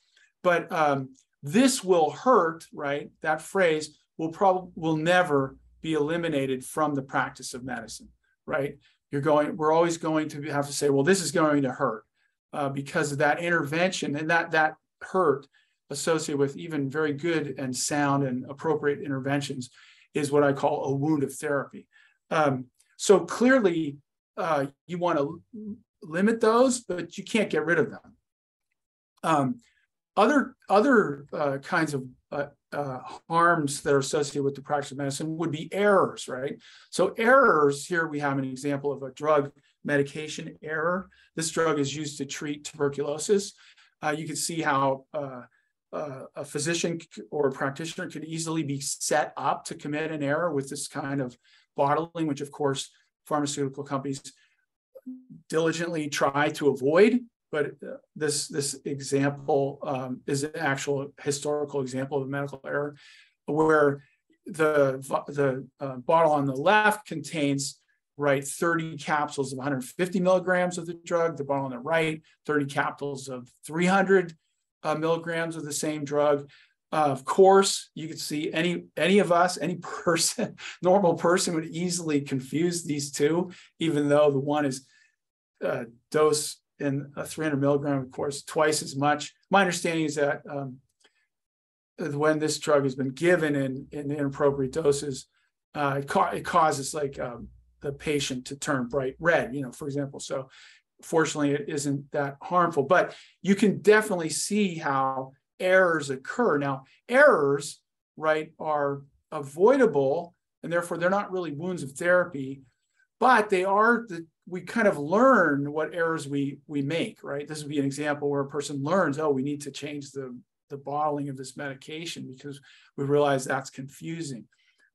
but um, this will hurt, right? That phrase will probably will never be eliminated from the practice of medicine, right? You're going, we're always going to have to say, well, this is going to hurt uh, because of that intervention and that that hurt associated with even very good and sound and appropriate interventions is what I call a wound of therapy. Um, so clearly, uh, you want to limit those, but you can't get rid of them. Um, other other uh, kinds of uh, uh, harms that are associated with the practice of medicine would be errors, right? So errors, here we have an example of a drug medication error. This drug is used to treat tuberculosis. Uh, you can see how uh, a physician or a practitioner could easily be set up to commit an error with this kind of bottling, which of course pharmaceutical companies diligently try to avoid. But uh, this this example um, is an actual historical example of a medical error where the the uh, bottle on the left contains right 30 capsules of 150 milligrams of the drug. The bottle on the right 30 capsules of 300 uh, milligrams of the same drug uh, of course you could see any any of us any person normal person would easily confuse these two even though the one is uh, dose in a 300 milligram, of course, twice as much. My understanding is that um, when this drug has been given in, in inappropriate doses, uh, it, ca- it, causes like um, the patient to turn bright red, you know, for example. So fortunately, it isn't that harmful, but you can definitely see how errors occur. Now, errors, right, are avoidable, and therefore they're not really wounds of therapy, but they are the we kind of learn what errors we we make, right? This would be an example where a person learns, oh, we need to change the the bottling of this medication because we realize that's confusing.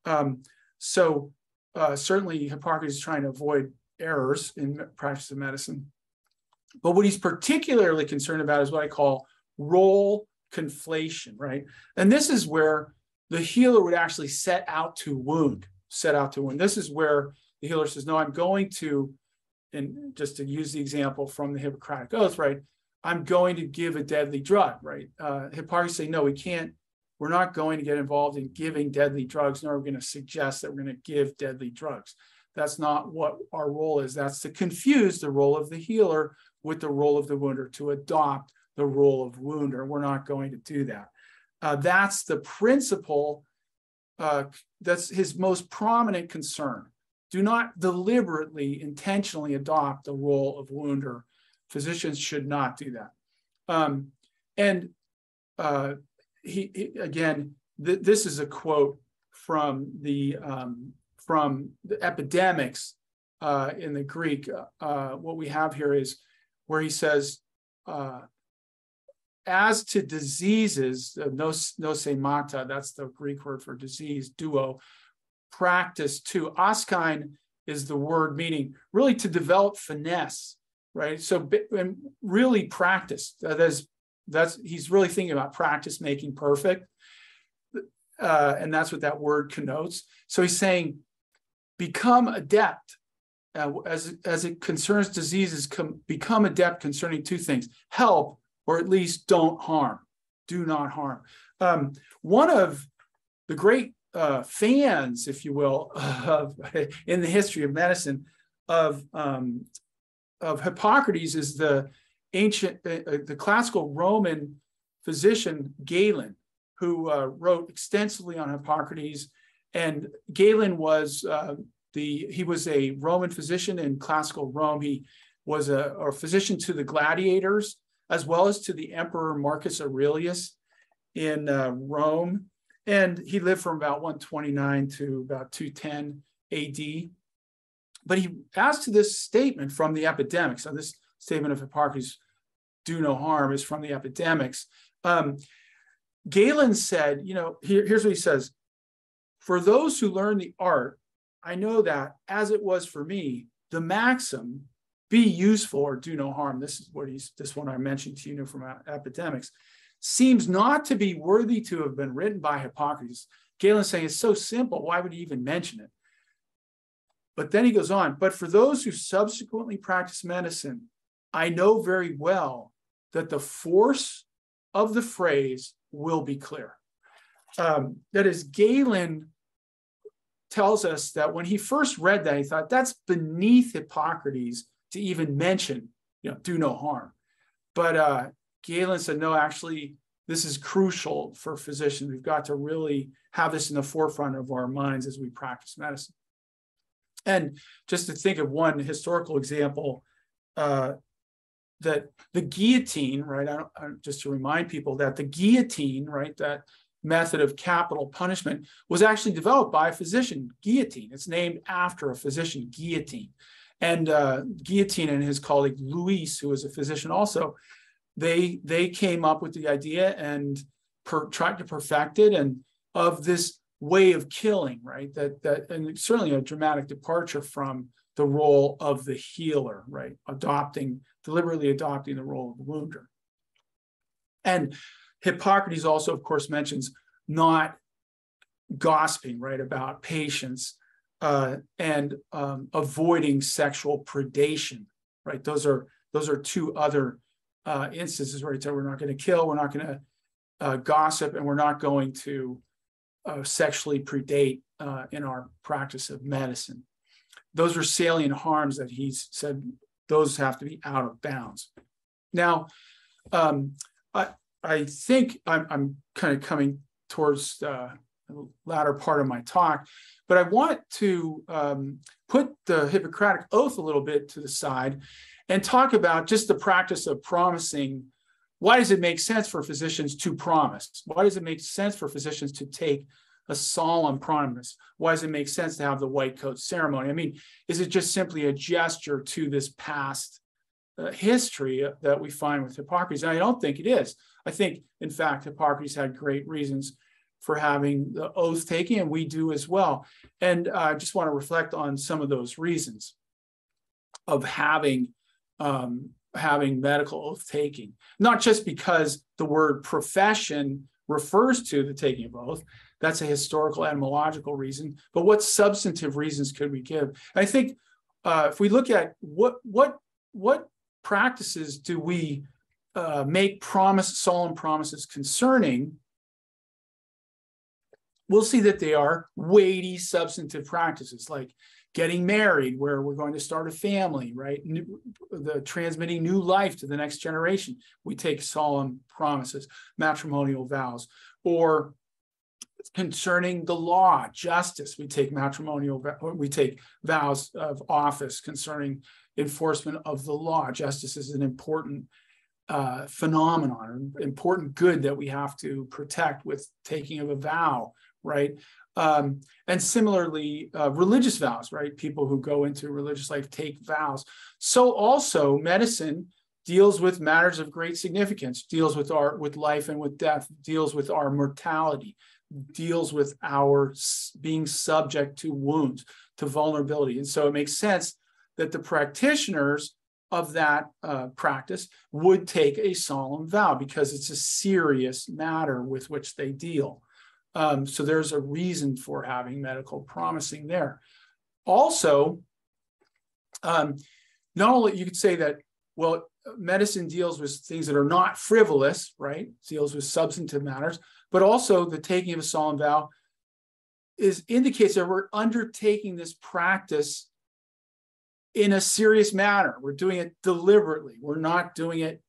Um, so uh, certainly Hippocrates is trying to avoid errors in practice of medicine. But what he's particularly concerned about is what I call role conflation, right? And this is where the healer would actually set out to wound, set out to wound. This is where the healer says, no, I'm going to and just to use the example from the Hippocratic Oath, right? I'm going to give a deadly drug, right? Uh, Hippocrates say, no, we can't, we're not going to get involved in giving deadly drugs, nor are we going to suggest that we're going to give deadly drugs. That's not what our role is. That's to confuse the role of the healer with the role of the wounder, to adopt the role of wounder. We're not going to do that. Uh, that's the principle, uh, that's his most prominent concern do not deliberately, intentionally adopt the role of wounder. Physicians should not do that. Um, and uh, he, he, again, th- this is a quote from the um, from the epidemics uh, in the Greek. Uh, what we have here is where he says, uh, as to diseases, uh, nos, nosemata, that's the Greek word for disease, duo, practice too. Askine is the word meaning really to develop finesse, right? So and really practice. That is, that's he's really thinking about practice making perfect, uh, and that's what that word connotes. So he's saying, become adept uh, as as it concerns diseases. Com- become adept concerning two things: help or at least don't harm. Do not harm. Um, one of the great uh, fans, if you will, of, in the history of medicine of um, of Hippocrates is the ancient, uh, uh, the classical Roman physician Galen, who uh, wrote extensively on Hippocrates. And Galen was uh, the he was a Roman physician in classical Rome. He was a, a physician to the gladiators as well as to the emperor Marcus Aurelius in uh, Rome. And he lived from about 129 to about 210 AD. But he adds to this statement from the epidemics. So this statement of Hippocrates, do no harm, is from the epidemics. Um, Galen said, you know, here, here's what he says For those who learn the art, I know that as it was for me, the maxim, be useful or do no harm. This is what he's, this one I mentioned to you from epidemics seems not to be worthy to have been written by Hippocrates. Galen's saying it's so simple, why would he even mention it? But then he goes on, but for those who subsequently practice medicine, I know very well that the force of the phrase will be clear. um, that is Galen tells us that when he first read that, he thought that's beneath Hippocrates to even mention, you know, do no harm. But uh, Galen said, no, actually, this is crucial for physicians. We've got to really have this in the forefront of our minds as we practice medicine. And just to think of one historical example, uh, that the guillotine, right? I I, just to remind people that the guillotine, right, that method of capital punishment was actually developed by a physician, guillotine. It's named after a physician, guillotine. And uh, Guillotine and his colleague Louis, who was a physician also, they they came up with the idea and per, tried to perfect it and of this way of killing, right? That that and certainly a dramatic departure from the role of the healer, right? Adopting deliberately adopting the role of the wounder. And Hippocrates also, of course, mentions not gossiping, right, about patients uh, and um, avoiding sexual predation, right? Those are those are two other uh, instances where he said we're not going to kill, we're not going to uh, gossip, and we're not going to uh, sexually predate uh, in our practice of medicine. Those are salient harms that he's said those have to be out of bounds. Now, um, I I think I'm, I'm kind of coming towards uh, the latter part of my talk, but I want to um, put the Hippocratic Oath a little bit to the side and talk about just the practice of promising. Why does it make sense for physicians to promise? Why does it make sense for physicians to take a solemn promise? Why does it make sense to have the white coat ceremony? I mean, is it just simply a gesture to this past uh, history that we find with Hippocrates? I don't think it is. I think, in fact, Hippocrates had great reasons for having the oath taking, and we do as well. And I uh, just want to reflect on some of those reasons of having um, having medical oath taking, not just because the word profession refers to the taking of oath, that's a historical etymological reason. But what substantive reasons could we give? I think uh, if we look at what what what practices do we uh, make promise solemn promises concerning, we'll see that they are weighty substantive practices like getting married where we're going to start a family right new, the transmitting new life to the next generation we take solemn promises matrimonial vows or concerning the law, justice. We take matrimonial, we take vows of office concerning enforcement of the law. Justice is an important uh, phenomenon, important good that we have to protect with taking of a vow, right? Um, and similarly, uh, religious vows, right? People who go into religious life take vows. So also medicine deals with matters of great significance, deals with our with life and with death, deals with our mortality, deals with our being subject to wounds, to vulnerability. And so it makes sense that the practitioners of that uh, practice would take a solemn vow because it's a serious matter with which they deal. Um, so there's a reason for having medical promising there. Also, um, not only you could say that, well, medicine deals with things that are not frivolous, right? Deals with substantive matters, but also the taking of a solemn vow is indicates that we're undertaking this practice in a serious manner. We're doing it deliberately. We're not doing it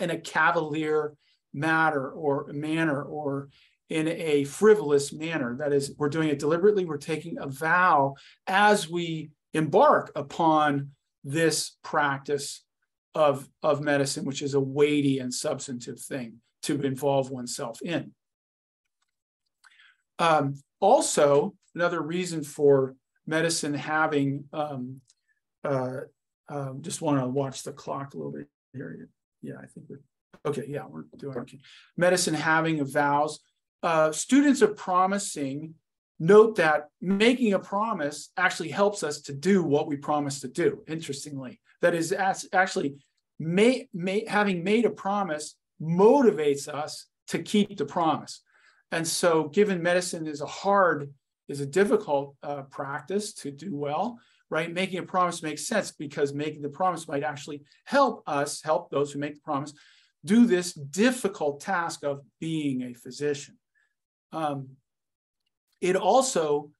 in a cavalier matter or manner or in a frivolous manner. That is, we're doing it deliberately. We're taking a vow as we embark upon this practice of, of medicine, which is a weighty and substantive thing to involve oneself in. Um, also, another reason for medicine having, um, uh, um, just want to watch the clock a little bit here. Yeah, I think we're, okay, yeah, we're doing okay. Medicine having vows. Uh, students are promising, note that making a promise actually helps us to do what we promise to do, interestingly. That is actually may, may, having made a promise motivates us to keep the promise. And so, given medicine is a hard, is a difficult uh, practice to do well, right? Making a promise makes sense because making the promise might actually help us, help those who make the promise, do this difficult task of being a physician. Um, it also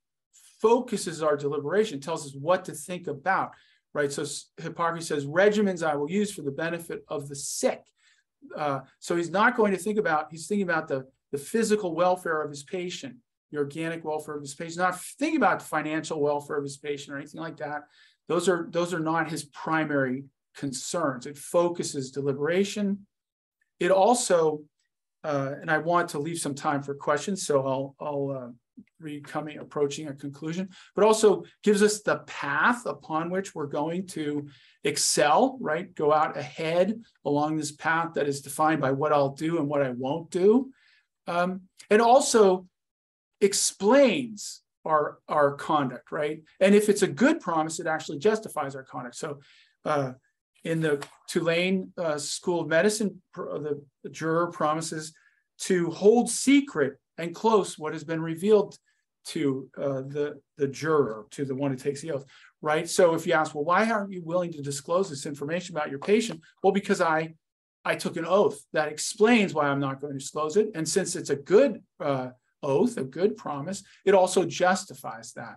focuses our deliberation, tells us what to think about, right? So Hippocrates says, regimens I will use for the benefit of the sick. Uh, so he's not going to think about, he's thinking about the, the physical welfare of his patient, the organic welfare of his patient, not thinking about the financial welfare of his patient or anything like that. Those are, those are not his primary concerns. It focuses deliberation. It also, uh, and I want to leave some time for questions, so I'll, I'll uh, read coming, approaching a conclusion, but also gives us the path upon which we're going to excel, right? Go out ahead along this path that is defined by what I'll do and what I won't do. Um, and also explains our, our conduct, right? And if it's a good promise, it actually justifies our conduct. So uh, in the Tulane uh, School of Medicine, the, the juror promises to hold secret and close what has been revealed to uh, the, the juror, to the one who takes the oath, right? So if you ask, well, why aren't you willing to disclose this information about your patient? Well, because I I took an oath that explains why I'm not going to disclose it. And since it's a good uh, oath, a good promise, it also justifies that.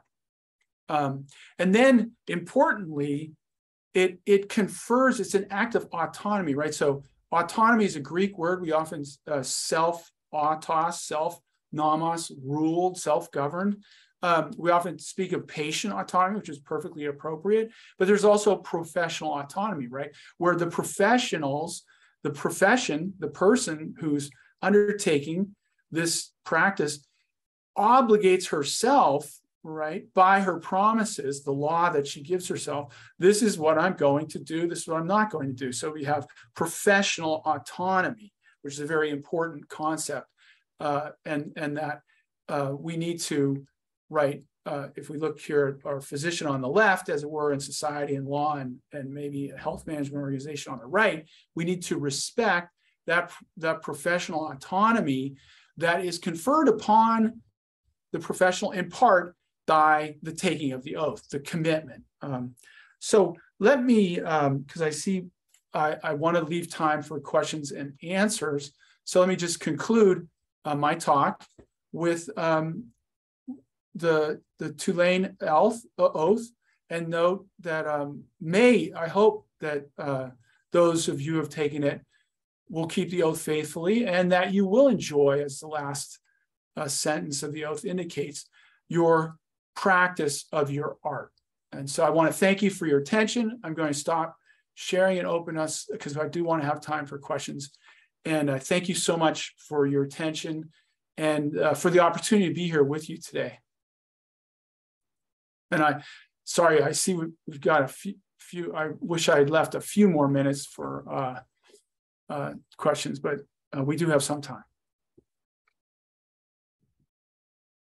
Um, and then importantly, it, it confers, it's an act of autonomy, right? So autonomy is a Greek word. We often uh, self autos, self nomos, ruled, self-governed. Um, we often speak of patient autonomy, which is perfectly appropriate, but there's also professional autonomy, right? Where the professionals, the profession, the person who's undertaking this practice obligates herself, right, by her promises, the law that she gives herself. This is what I'm going to do. This is what I'm not going to do. So we have professional autonomy, which is a very important concept uh, and and that uh, we need to right uh, if we look here at our physician on the left, as it were, in society and law and, and maybe a health management organization on the right, we need to respect that, that professional autonomy that is conferred upon the professional in part by the taking of the oath, the commitment. Um, so let me, because um, I see I, I want to leave time for questions and answers. So let me just conclude uh, my talk with um, the the Tulane oath, uh, oath and note that um, may I hope that uh, those of you who have taken it will keep the oath faithfully and that you will enjoy, as the last uh, sentence of the oath indicates, your practice of your art. And so I want to thank you for your attention. I'm going to stop sharing and open us because I do want to have time for questions. And uh, thank you so much for your attention and uh, for the opportunity to be here with you today. And I, sorry, I see we've got a few, few I wish I had left a few more minutes for uh, uh questions, but uh, we do have some time.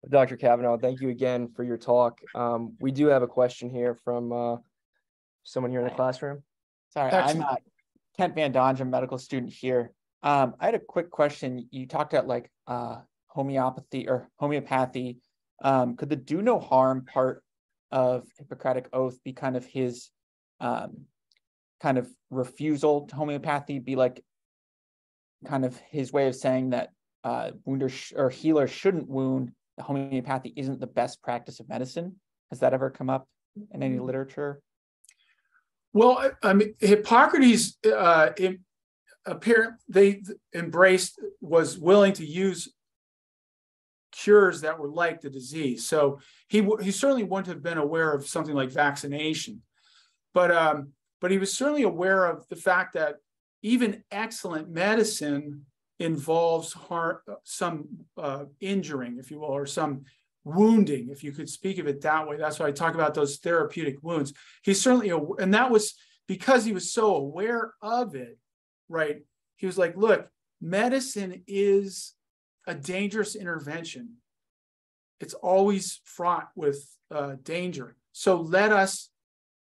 Dr. Cavanaugh, thank you again for your talk. Um, we do have a question here from uh, someone here in the classroom. Sorry, Excellent. I'm Kent Van Donge, a medical student here. Um, I had a quick question. You talked about like uh, homeopathy or homeopathy. Um, could the do no harm part of Hippocratic Oath be kind of his um, kind of refusal to homeopathy? Be like kind of his way of saying that uh, wounders sh- or healer shouldn't wound. The homeopathy isn't the best practice of medicine. Has that ever come up in any mm-hmm. literature? Well, I mean, Hippocrates uh, apparent they embraced was willing to use cures that were like the disease. So he he certainly wouldn't have been aware of something like vaccination, but um, but he was certainly aware of the fact that even excellent medicine involves harm, some uh, injuring, if you will, or some wounding, if you could speak of it that way. That's why I talk about those therapeutic wounds. He's certainly, and that was because he was so aware of it right? He was like, look, medicine is a dangerous intervention. It's always fraught with uh, danger. So let us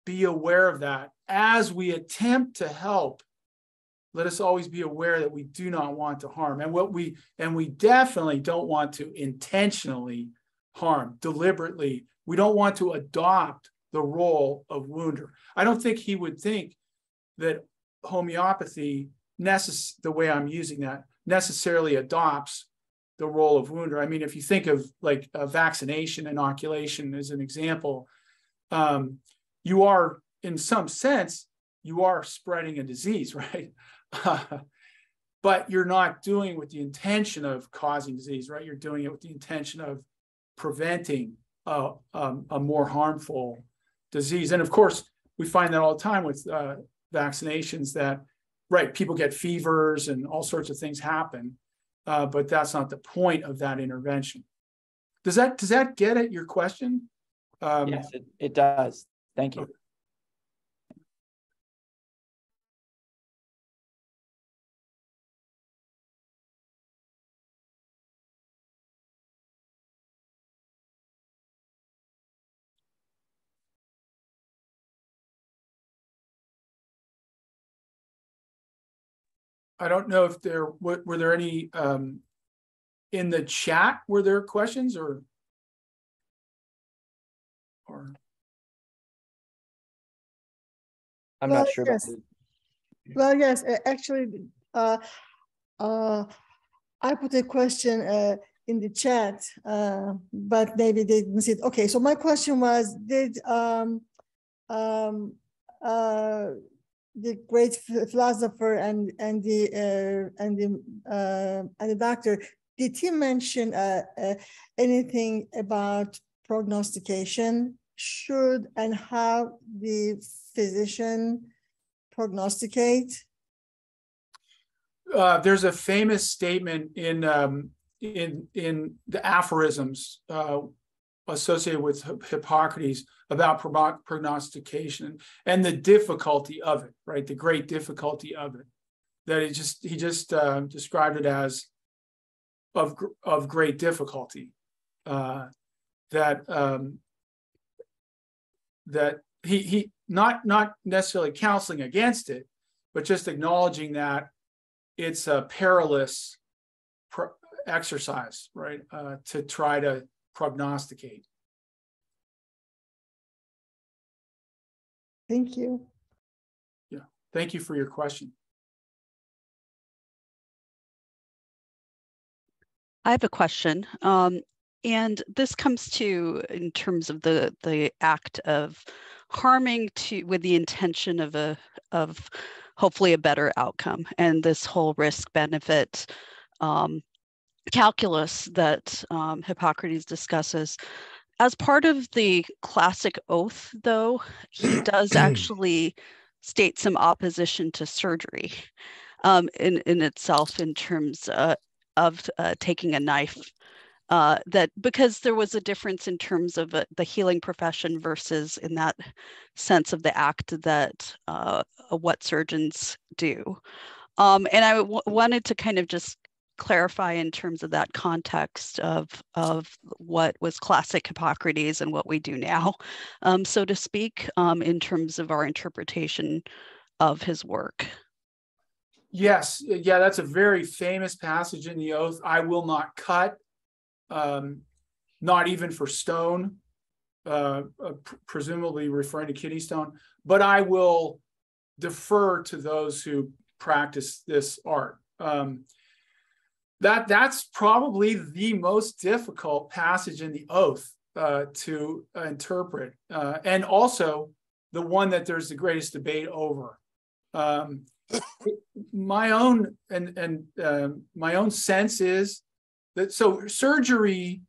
be aware of that as we attempt to help. Let us always be aware that we do not want to harm, and what we and we definitely don't want to intentionally harm deliberately. We don't want to adopt the role of wounder. I don't think he would think that homeopathy necess- the way I'm using that necessarily adopts the role of wounder. I mean, if you think of like a vaccination, inoculation as an example, um, you are, in some sense, you are spreading a disease, right? but you're not doing it with the intention of causing disease, right? You're doing it with the intention of preventing a, um, a more harmful disease. And of course, we find that all the time with uh, vaccinations that, right, people get fevers and all sorts of things happen, uh, but that's not the point of that intervention. Does that does that get at your question? Um, yes, it, it does. Thank you. I don't know if there were, there any um, in the chat. Were there questions or or? I'm well, not sure. Yes. Well, yes, actually, uh, uh, I put a question uh, in the chat, uh, but maybe they didn't see it. Okay, so my question was, did um, um, uh, the great philosopher and and the uh, and the uh, and the doctor did he mention anything about prognostication should and how the physician prognosticate uh, there's a famous statement in um, in in the aphorisms uh, associated with Hippocrates about prognostication and the difficulty of it, right? The great difficulty of it. That he just he just uh, described it as of of great difficulty. Uh, that um, that he he not not necessarily counseling against it, but just acknowledging that it's a perilous exercise, right? Uh, to try to prognosticate. Thank you. Yeah, thank you for your question. I have a question. Um, and this comes to in terms of the the act of harming to with the intention of a of hopefully a better outcome and this whole risk benefit um, calculus that um, Hippocrates discusses. As part of the classic oath, though, he does actually state some opposition to surgery um, in, in itself in terms uh, of uh, taking a knife. Uh, that because there was a difference in terms of uh, the healing profession versus in that sense of the act that uh, what surgeons do. Um, and I wanted to kind of just clarify in terms of that context of of what was classic Hippocrates and what we do now, um, so to speak, um, in terms of our interpretation of his work. Yes, yeah, that's a very famous passage in the oath. I will not cut, um, not even for stone, uh, uh, pr presumably referring to kidney stone, but I will defer to those who practice this art. Um, that that's probably the most difficult passage in the oath uh, to uh, interpret, uh, and also the one that there's the greatest debate over. Um, my own and and um, my own sense is that so surgery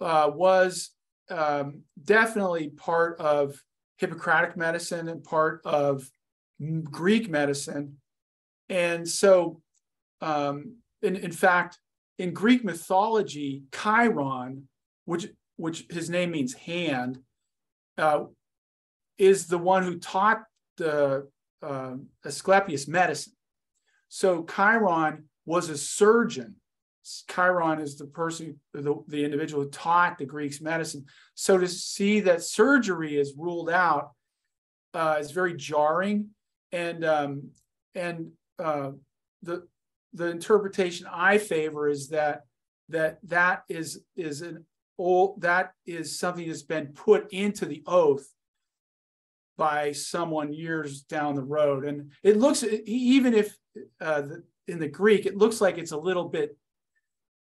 uh, was um, definitely part of Hippocratic medicine and part of Greek medicine, and so um, in, in fact, in Greek mythology, Chiron, which which his name means hand, uh, is the one who taught the uh, Asclepius medicine. So Chiron was a surgeon. Chiron is the person, the, the individual who taught the Greeks medicine. So to see that surgery is ruled out uh, is very jarring, and um, and uh, the the interpretation I favor is that that that is is an old that is something that's been put into the oath by someone years down the road, and it looks even if uh, in the Greek it looks like it's a little bit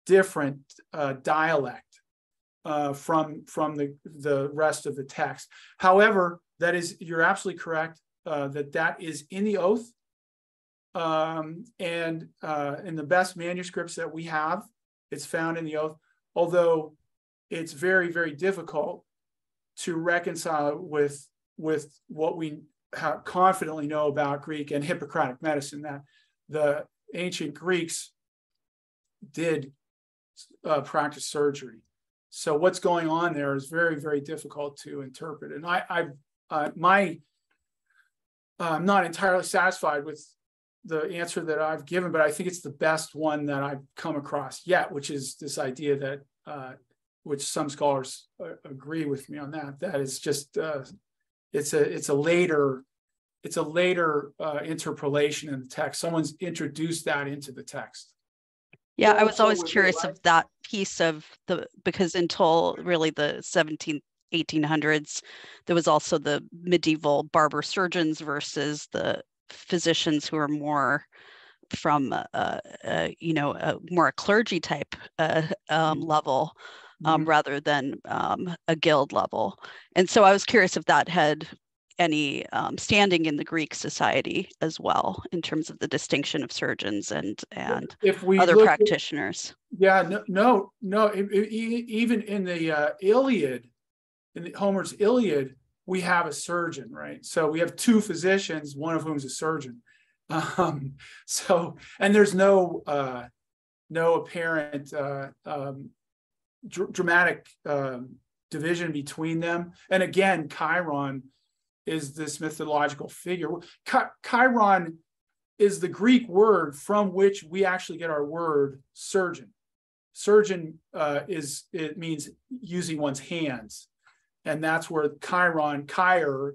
different uh, dialect uh, from from the the rest of the text. However, that is you're absolutely correct uh, that that is in the oath, um, and uh, in the best manuscripts that we have, it's found in the oath. Although it's very very difficult to reconcile with with what we confidently know about Greek and Hippocratic medicine that the ancient Greeks did uh, practice surgery. So what's going on there is very, very difficult to interpret. And I, I, uh, my, uh, I'm not entirely satisfied with the answer that I've given, but I think it's the best one that I've come across yet, which is this idea that, uh, which some scholars uh, agree with me on that. That is just, uh, it's a, it's a later, it's a later interpolation in the text. Someone's introduced that into the text. Yeah, I was always curious of that piece of the because until really the 17th 1800s there was also the medieval barber surgeons versus the physicians who are more from uh, uh, you know a more a clergy type uh, um, mm-hmm. level um, mm-hmm. rather than um, a guild level and so i was curious if that had any um, standing in the Greek society as well in terms of the distinction of surgeons and and if we other practitioners. At, yeah, no, no, no. It, it, even in the uh, Iliad, in the, Homer's Iliad, we have a surgeon, right? So we have two physicians, one of whom is a surgeon. Um, so and there's no uh, no apparent uh, um, dr- dramatic um, division between them. And again, Chiron is this mythological figure. Chiron is the Greek word from which we actually get our word surgeon. Surgeon uh, is it means using one's hands, and that's where chiron, chir,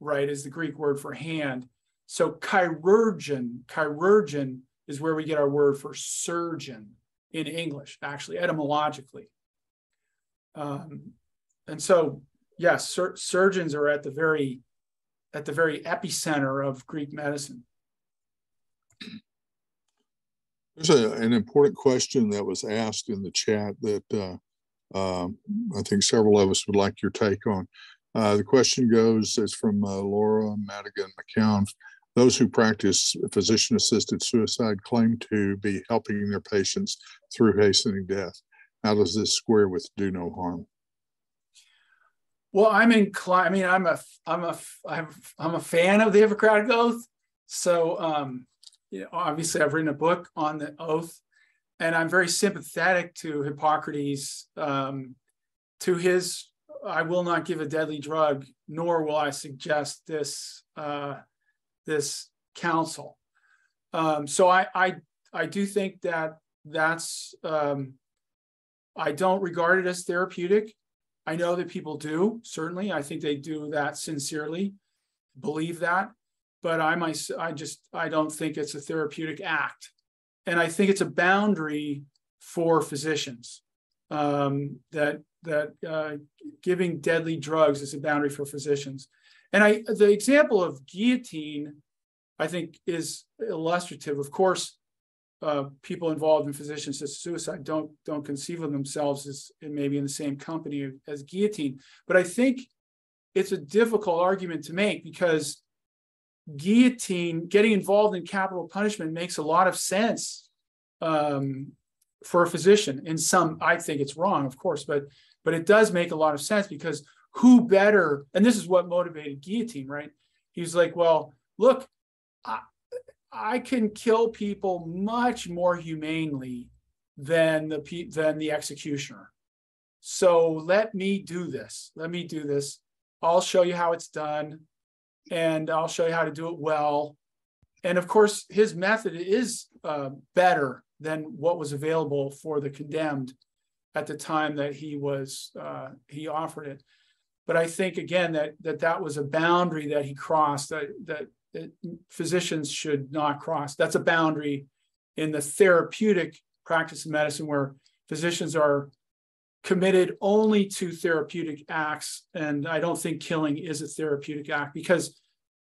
right, is the Greek word for hand. So chirurgeon, chirurgeon is where we get our word for surgeon in English, actually etymologically. Um, and so, yes, sur- surgeons are at the very at the very epicenter of Greek medicine. There's a, an important question that was asked in the chat that uh, uh, I think several of us would like your take on. Uh, the question goes, is from uh, Laura Madigan McCown. Those who practice physician assisted suicide claim to be helping their patients through hastening death. How does this square with do no harm? Well, I'm inclined. I mean, I'm a, I'm a, I'm, I'm a fan of the Hippocratic Oath. So, um, you know, obviously, I've written a book on the oath, and I'm very sympathetic to Hippocrates, um, to his "I will not give a deadly drug, nor will I suggest this uh, this counsel." Um, so, I, I, I do think that that's. Um, I don't regard it as therapeutic. I know that people do, certainly. I think they do that sincerely, believe that. But I might, I just, I don't think it's a therapeutic act. And I think it's a boundary for physicians um, that that uh, giving deadly drugs is a boundary for physicians. And I, the example of Guillotin, I think, is illustrative. Of course, uh, people involved in physician-assisted suicide don't don't conceive of themselves as maybe in the same company as Guillotin. But I think it's a difficult argument to make because Guillotin, getting involved in capital punishment, makes a lot of sense um, for a physician. In some, I think it's wrong, of course, but but it does make a lot of sense because who better? And this is what motivated Guillotin, right? He's like, well, look, I can kill people much more humanely than the than the executioner. So let me do this. Let me do this. I'll show you how it's done, and I'll show you how to do it well. And of course, his method is uh, better than what was available for the condemned at the time that he was uh, he offered it. But I think again that that that was a boundary that he crossed. That that that physicians should not cross. That's a boundary in the therapeutic practice of medicine where physicians are committed only to therapeutic acts. And I don't think killing is a therapeutic act because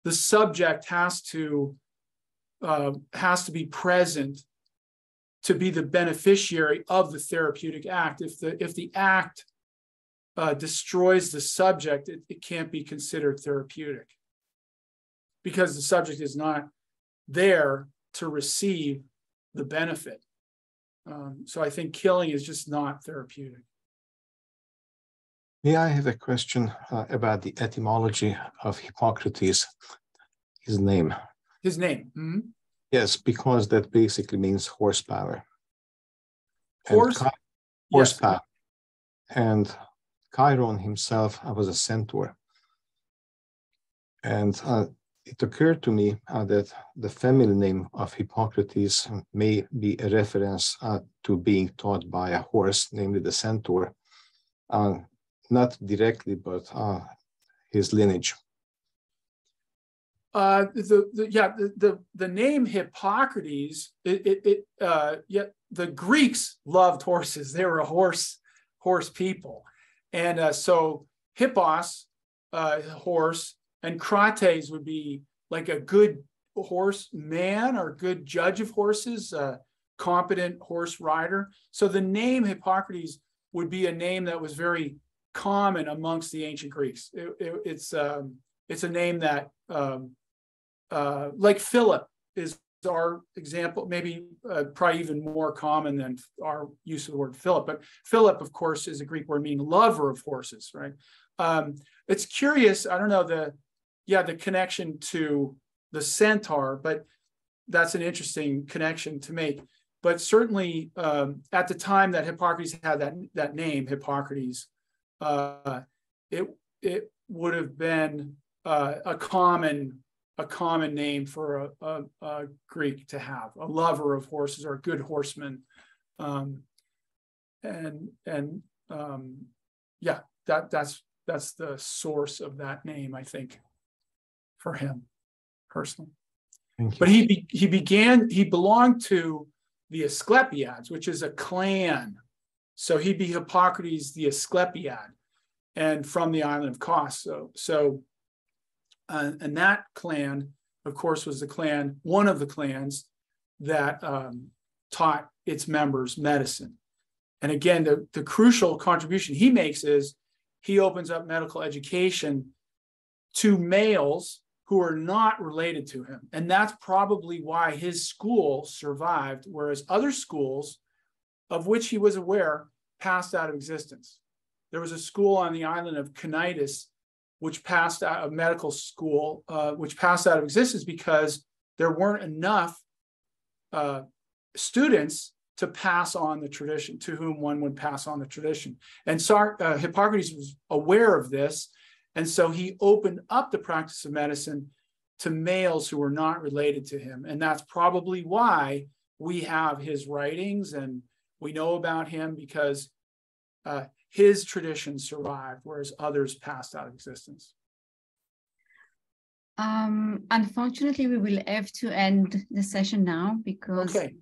the subject has to uh, has to be present to be the beneficiary of the therapeutic act. If the if the act uh, destroys the subject, it, it can't be considered therapeutic because the subject is not there to receive the benefit. Um, so I think killing is just not therapeutic. May I have a question uh, about the etymology of Hippocrates, his name? His name. Mhm. Yes, because that basically means horsepower. And Horse. Chi- Yes. Horsepower. And Chiron himself was a centaur. And uh, it occurred to me uh, that the family name of Hippocrates may be a reference uh, to being taught by a horse, namely the centaur. Uh, not directly, but uh, his lineage. Uh, the, the, yeah, the, the, the name Hippocrates, it, it, it, uh, yeah, the Greeks loved horses. They were a horse, horse people. And, so Hippos, horse, and Crates would be like a good horse man or good judge of horses, a competent horse rider. So the name Hippocrates would be a name that was very common amongst the ancient Greeks. It, it- it's, um, it's a name that, um, uh, like Philip is our example, maybe uh, probably even more common than our use of the word Philip. But Philip, of course, is a Greek word meaning lover of horses, right? Um, it's curious. I don't know the, yeah, the connection to the centaur, but that's an interesting connection to make. But certainly, um, at the time that Hippocrates had that that name, Hippocrates, uh, it it would have been uh, a common a common name for a, a, a Greek to have, a lover of horses or a good horseman. Um, and and um, yeah, that that's that's the source of that name, I think, for him personally. But he be, he began he belonged to the Asclepiads, which is a clan. So he'd be Hippocrates the Asclepiad, and from the island of Kos. So so, uh, and that clan, of course, was the clan one of the clans that um, taught its members medicine. And again, the the crucial contribution he makes is he opens up medical education to males who are not related to him. And that's probably why his school survived, whereas other schools, of which he was aware, passed out of existence. There was a school on the island of Cnidus, which passed out, a medical school, uh, which passed out of existence because there weren't enough uh, students to pass on the tradition, to whom one would pass on the tradition. And Sar- uh, Hippocrates was aware of this and so he opened up the practice of medicine to males who were not related to him. And that's probably why we have his writings and we know about him because uh, his tradition survived, whereas others passed out of existence. Um, unfortunately, we will have to end the session now because Okay,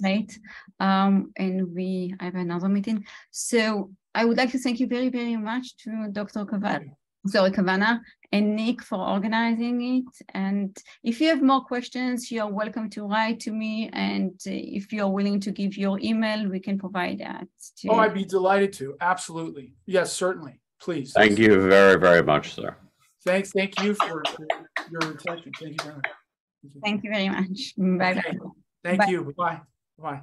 late. Um, and we have another meeting. So I would like to thank you very, very much to Dr. Cavanaugh, sorry, Cavanaugh and Nick for organizing it. And if you have more questions, you're welcome to write to me. And if you're willing to give your email, we can provide that. To oh, I'd be delighted to. Absolutely. Yes, certainly. Please. Thank you very, very much, sir. Thanks. thank you for for your attention. Thank you very much. Thank you very much. Bye bye. Okay. Thank Bye. you. Bye. Bye.